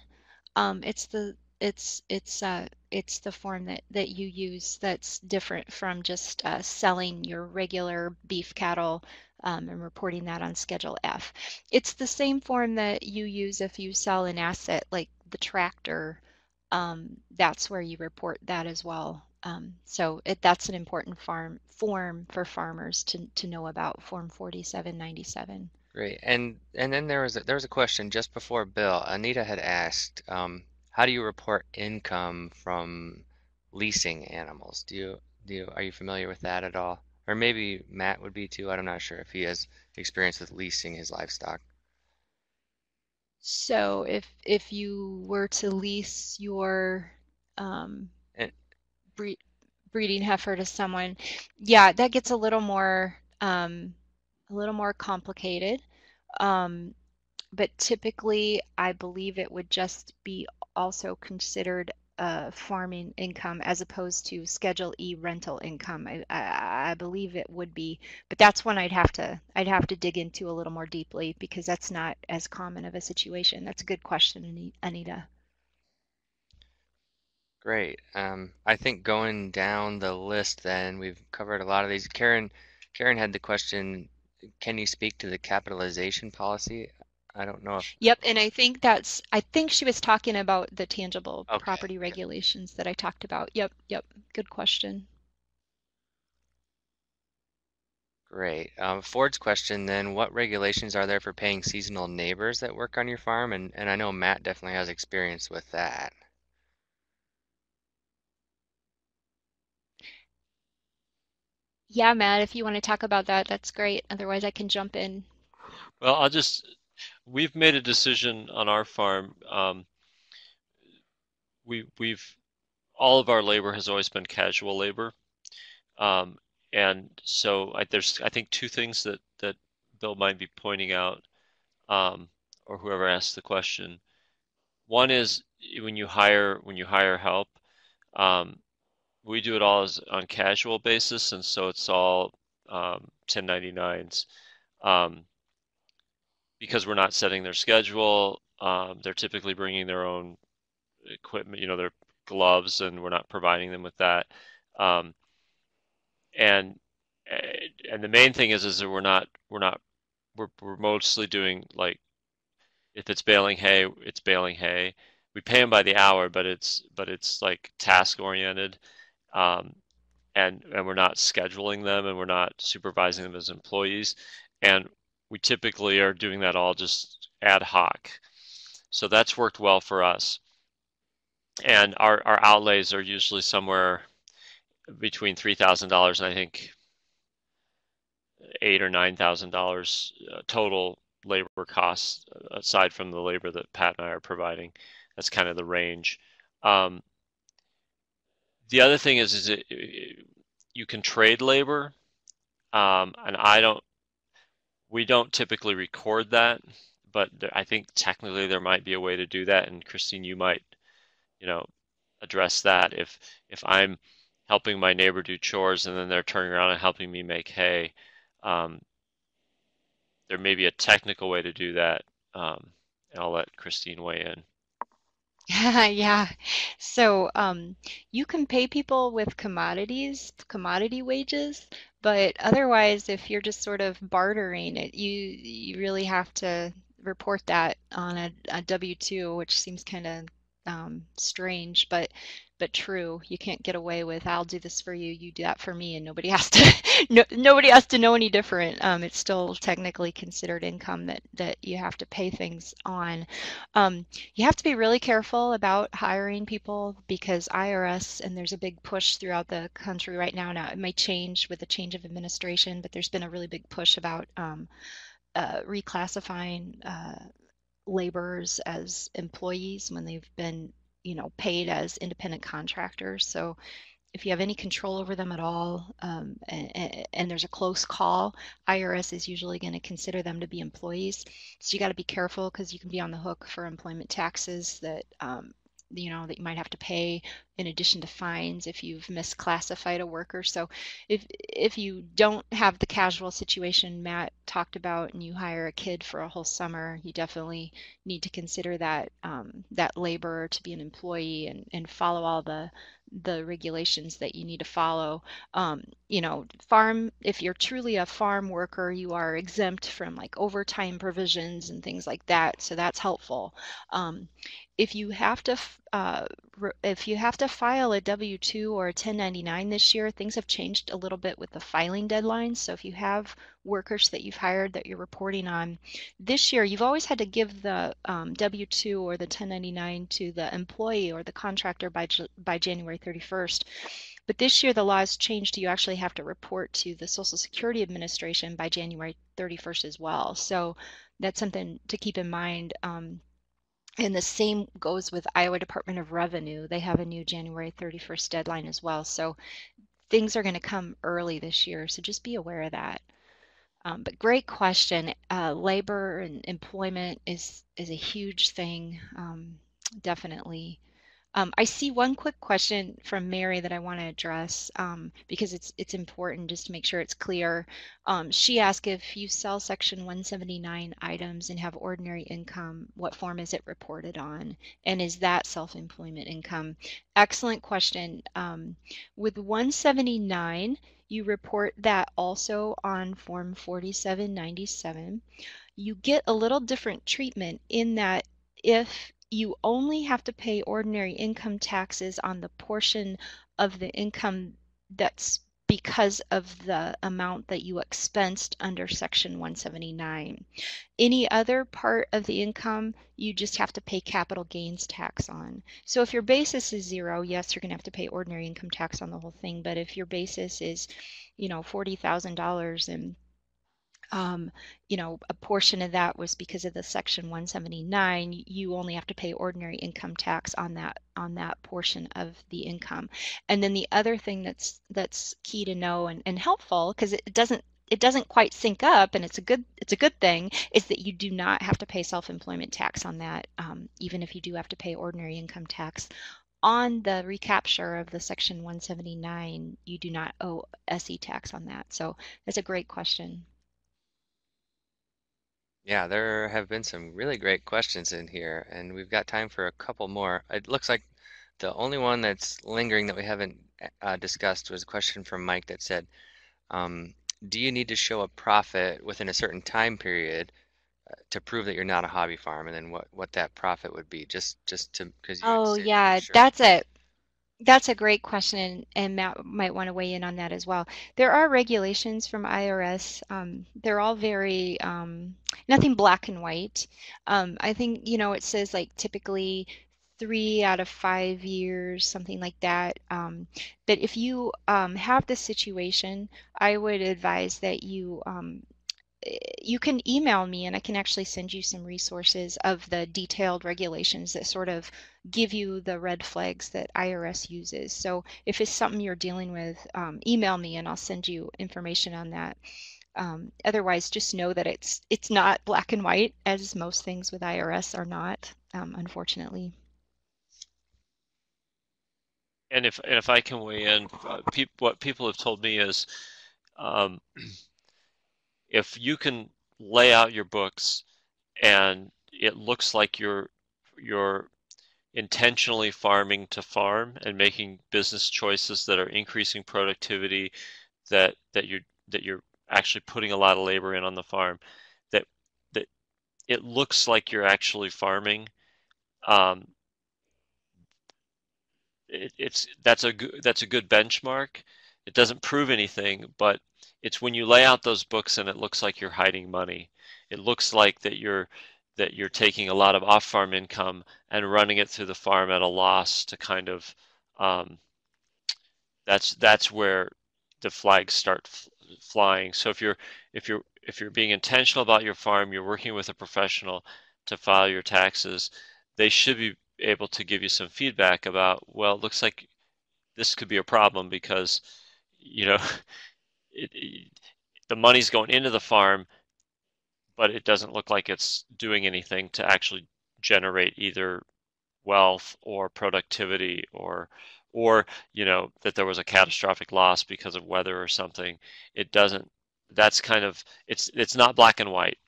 Um, it's the it's it's uh it's the form that that you use that's different from just uh, selling your regular beef cattle um, and reporting that on Schedule F. It's the same form that you use if you sell an asset like the tractor, um, that's where you report that as well. Um, so it, that's an important farm form for farmers to, to know about, Form 4797. Great. And and then there was a, there was a question just before Bill. Anita had asked, um, how do you report income from leasing animals? Do you do you, are you familiar with that at all? Or maybe Matt would be too. I'm not sure if he has experience with leasing his livestock. So if if you were to lease your um, And breed, breeding heifer to someone, yeah, that gets a little more um, a little more complicated. Um, but typically, I believe it would just be also considered uh, farming income as opposed to Schedule E rental income. I, I, I believe it would be, but that's one I'd have to I'd have to dig into a little more deeply because that's not as common of a situation. That's a good question, Anita. Great. Um, I think going down the list then, we've covered a lot of these. Karen, Karen had the question, can you speak to the capitalization policy? I don't know if. Yep, and I think that's, I think she was talking about the tangible Okay, property good. regulations that I talked about. Yep, yep, good question. Great. Um, Ford's question then, what regulations are there for paying seasonal neighbors that work on your farm? And, and I know Matt definitely has experience with that. Yeah, Matt, if you want to talk about that, that's great. Otherwise, I can jump in. Well, I'll just, we've made a decision on our farm. Um, we, we've, all of our labor has always been casual labor. Um, and so I, there's, I think, two things that, that Bill might be pointing out, um, or whoever asked the question. One is when you hire, when you hire help, um, we do it all as on casual basis, and so it's all um, 1099s. Because we're not setting their schedule, um, they're typically bringing their own equipment, you know, their gloves, and we're not providing them with that. Um, and eh, and the main thing is is that we're not we're not we're we're mostly doing like if it's baling hay, it's baling hay. We pay them by the hour, but it's but it's like task oriented, um, and and we're not scheduling them and we're not supervising them as employees, and we typically are doing that all just ad hoc. So that's worked well for us. And our, our outlays are usually somewhere between three thousand dollars and I think eight or nine thousand uh, dollars total labor costs aside from the labor that Pat and I are providing. That's kind of the range. Um, the other thing is, is it, you can trade labor, um, and I don't. We don't typically record that, but I think technically there might be a way to do that. And Kristine, you might, you know, address that if if I'm helping my neighbor do chores and then they're turning around and helping me make hay. Um, there may be a technical way to do that, um, and I'll let Kristine weigh in. Yeah. So um, you can pay people with commodities, commodity wages, but otherwise, if you're just sort of bartering it, you you really have to report that on a, a W-2, which seems kind of um, strange, but but true. You can't get away with I'll do this for you, you do that for me, and nobody has to no, nobody has to know any different. Um, it's still technically considered income that that you have to pay things on. Um, you have to be really careful about hiring people because IRS and there's a big push throughout the country right now. Now it may change with the change of administration, but there's been a really big push about um, uh, reclassifying. Uh, laborers as employees when they've been, you know, paid as independent contractors. So if you have any control over them at all um, and, and, there's a close call, IRS is usually going to consider them to be employees. So you got to be careful because you can be on the hook for employment taxes that um, you know that you might have to pay in addition to fines if you've misclassified a worker so if if you don't have the casual situation matt talked about and you hire a kid for a whole summer you definitely need to consider that um, that laborer to be an employee and, and follow all the the regulations that you need to follow. Um, you know, farm, if you're truly a farm worker, you are exempt from like overtime provisions and things like that. So that's helpful. Um, if you have to uh, if you have to file a W-2 or a 1099 this year, things have changed a little bit with the filing deadlines. So if you have workers that you've hired that you're reporting on, this year you've always had to give the um, W-2 or the 1099 to the employee or the contractor by by January 31st. But this year the law has changed. You actually have to report to the Social Security Administration by January 31st as well. So that's something to keep in mind. Um, and the same goes with Iowa Department of Revenue. They have a new January 31st deadline as well. So things are going to come early this year. So just be aware of that. Um, but great question. Uh, labor and employment is is a huge thing, um, definitely. Um, I see one quick question from Mary that I want to address um, because it's it's important just to make sure it's clear. Um, she asked if you sell Section 179 items and have ordinary income, what form is it reported on, and is that self-employment income? Excellent question. Um, with 179, you report that also on Form 4797. You get a little different treatment in that if you only have to pay ordinary income taxes on the portion of the income that's because of the amount that you expensed under section 179. Any other part of the income, you just have to pay capital gains tax on. So if your basis is zero, yes, you're going to have to pay ordinary income tax on the whole thing. But if your basis is, you know, $40,000 and um, you know, a portion of that was because of the section 179, you only have to pay ordinary income tax on that on that portion of the income. And then the other thing that's that's key to know and, and helpful because it doesn't it doesn't quite sync up and it's a good it's a good thing is that you do not have to pay self-employment tax on that um, even if you do have to pay ordinary income tax. On the recapture of the section 179 you do not owe se tax on that. So that's a great question yeah, there have been some really great questions in here, and we've got time for a couple more. It looks like the only one that's lingering that we haven't uh, discussed was a question from Mike that said, um, do you need to show a profit within a certain time period uh, to prove that you're not a hobby farm, and then what, what that profit would be, just just to because Oh yeah, sure. that's it. That's a great question, and, and Matt might want to weigh in on that as well. There are regulations from IRS. Um, they're all very, um, nothing black and white. Um, I think, you know, it says like typically three out of five years, something like that. Um, but if you um, have this situation, I would advise that you um, you can email me and I can actually send you some resources of the detailed regulations that sort of give you the red flags that IRS uses. So if it's something you're dealing with, um, email me and I'll send you information on that. Um, otherwise, just know that it's it's not black and white, as most things with IRS are not, um, unfortunately. And if and if I can weigh in, uh, pe what people have told me is, um, if you can lay out your books and it looks like you're you're intentionally farming to farm and making business choices that are increasing productivity that that you're that you're actually putting a lot of labor in on the farm that that it looks like you're actually farming um, it, it's that's a that's a good benchmark. It doesn't prove anything but it's when you lay out those books and it looks like you're hiding money it looks like that you're that you're taking a lot of off-farm income and running it through the farm at a loss to kind of um, that's that's where the flags start flying. So if you're if you're if you're being intentional about your farm, you're working with a professional to file your taxes, they should be able to give you some feedback about well, it looks like this could be a problem because you know it, it, the money's going into the farm but it doesn't look like it's doing anything to actually generate either wealth or productivity or or you know that there was a catastrophic loss because of weather or something. It doesn't that's kind of it's it's not black and white.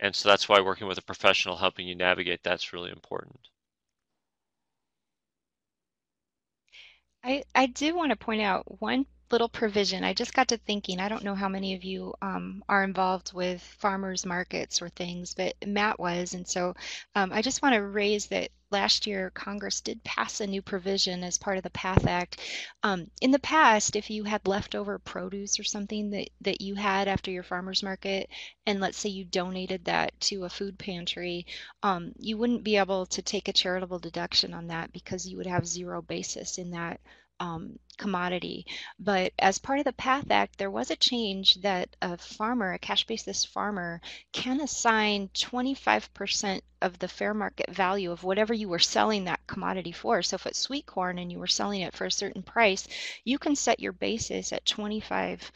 And so that's why working with a professional helping you navigate that's really important. I, I do want to point out one little provision. I just got to thinking, I don't know how many of you um, are involved with farmers markets or things, but Matt was. And so um, I just want to raise that last year Congress did pass a new provision as part of the PATH Act. Um, in the past, if you had leftover produce or something that, that you had after your farmer's market, and let's say you donated that to a food pantry, um, you wouldn't be able to take a charitable deduction on that because you would have zero basis in that um, commodity. But as part of the PATH Act, there was a change that a farmer, a cash basis farmer, can assign 25% of the fair market value of whatever you were selling that commodity for. So if it's sweet corn and you were selling it for a certain price, you can set your basis at 25%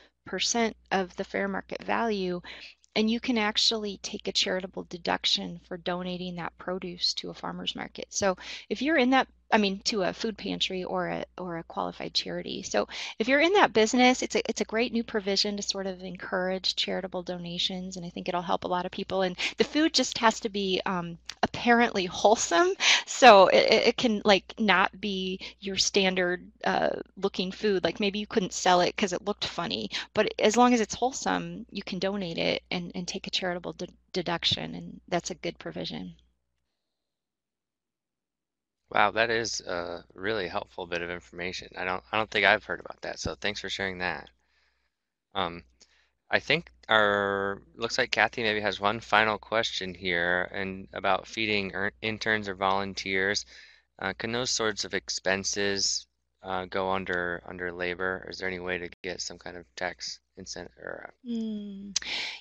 of the fair market value and you can actually take a charitable deduction for donating that produce to a farmer's market. So if you're in that I mean, to a food pantry or a or a qualified charity. So if you're in that business, it's a it's a great new provision to sort of encourage charitable donations, and I think it'll help a lot of people. And the food just has to be um, apparently wholesome, so it, it, can like not be your standard uh, looking food. Like maybe you couldn't sell it because it looked funny, but as long as it's wholesome, you can donate it and and take a charitable de deduction, and that's a good provision. Wow, that is a really helpful bit of information. I don't I don't think I've heard about that, so thanks for sharing that. Um, I think our looks like Kathy maybe has one final question here and about feeding interns or volunteers. Uh, can those sorts of expenses uh, go under under labor? Or is there any way to get some kind of tax incentive or Mm.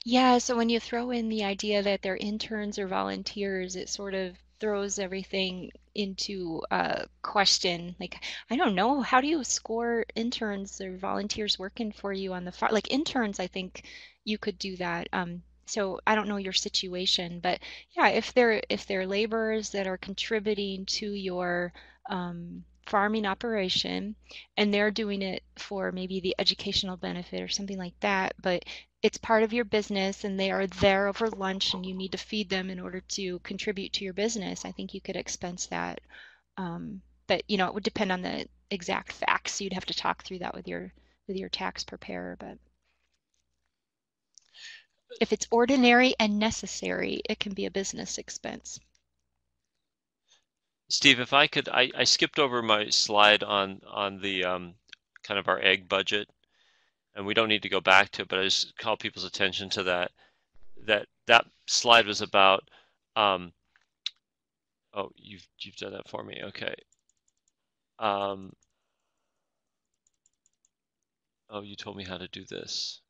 Yeah, so when you throw in the idea that they're interns or volunteers, it sort of throws everything into a question. Like, I don't know, how do you score interns or volunteers working for you on the farm? Like interns, I think you could do that. Um, so I don't know your situation, but yeah, if they're if they're laborers that are contributing to your um, farming operation and they're doing it for maybe the educational benefit or something like that, but it's part of your business and they are there over lunch and you need to feed them in order to contribute to your business, I think you could expense that. Um, but you know, it would depend on the exact facts. You'd have to talk through that with your with your tax preparer, but if it's ordinary and necessary, it can be a business expense. Steve, if I could, I, I skipped over my slide on on the um, kind of our egg budget, and we don't need to go back to it, but I just call people's attention to that. That that slide was about. Um, oh, you've you've done that for me. Okay. Um, oh, you told me how to do this.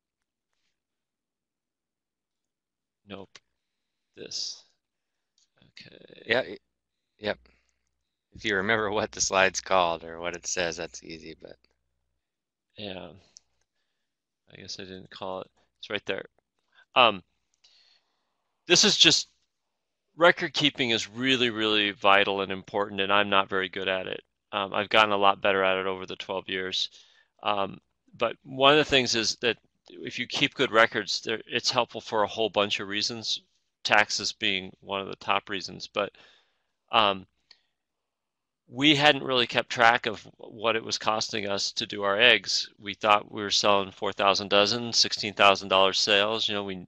Nope. This. Okay. Yeah. Yep if you remember what the slide's called or what it says, that's easy, but yeah, I guess I didn't call it. It's right there. Um, this is just record keeping is really, really vital and important, and I'm not very good at it. Um, I've gotten a lot better at it over the 12 years. Um, but one of the things is that if you keep good records, there, it's helpful for a whole bunch of reasons, taxes being one of the top reasons. But um, we hadn't really kept track of what it was costing us to do our eggs. We thought we were selling 4,000 dozen, $16,000 sales, you know, we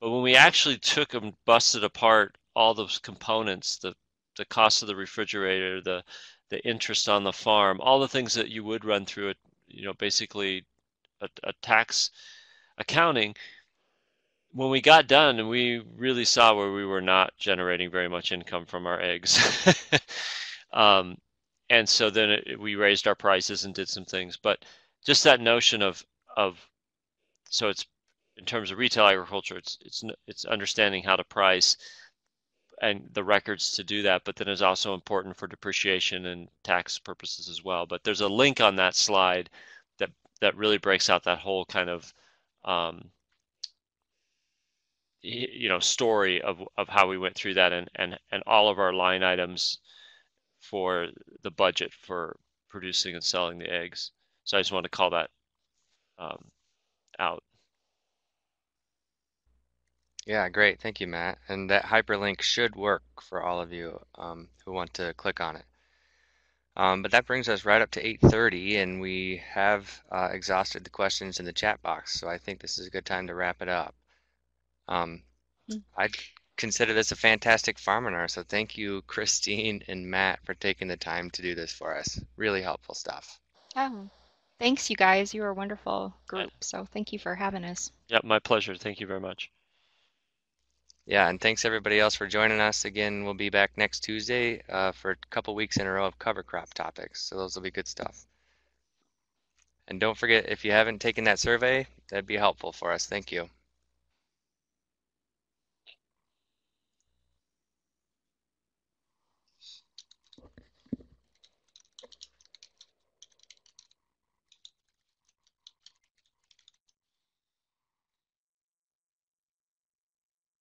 but when we actually took them busted apart all those components, the the cost of the refrigerator, the the interest on the farm, all the things that you would run through it, you know, basically a, a tax accounting, when we got done and we really saw where we were not generating very much income from our eggs. Um, and so then it, we raised our prices and did some things. But just that notion of of so it's in terms of retail agriculture, it's it's it's understanding how to price and the records to do that. But then it's also important for depreciation and tax purposes as well. But there's a link on that slide that that really breaks out that whole kind of um, you know story of of how we went through that and and and all of our line items for the budget for producing and selling the eggs. So I just want to call that um, out. Yeah, great. Thank you, Matt. And that hyperlink should work for all of you um, who want to click on it. Um, but that brings us right up to 8.30 and we have uh, exhausted the questions in the chat box. So I think this is a good time to wrap it up. Um, mm. I'd consider this a fantastic farminar. So thank you, Kristine and Matt, for taking the time to do this for us. Really helpful stuff. Oh, thanks, you guys. You're a wonderful group. So thank you for having us. Yeah, my pleasure. Thank you very much. Yeah, and thanks everybody else for joining us. Again, we'll be back next Tuesday uh, for a couple weeks in a row of cover crop topics. So those will be good stuff. And don't forget, if you haven't taken that survey, that'd be helpful for us. Thank you.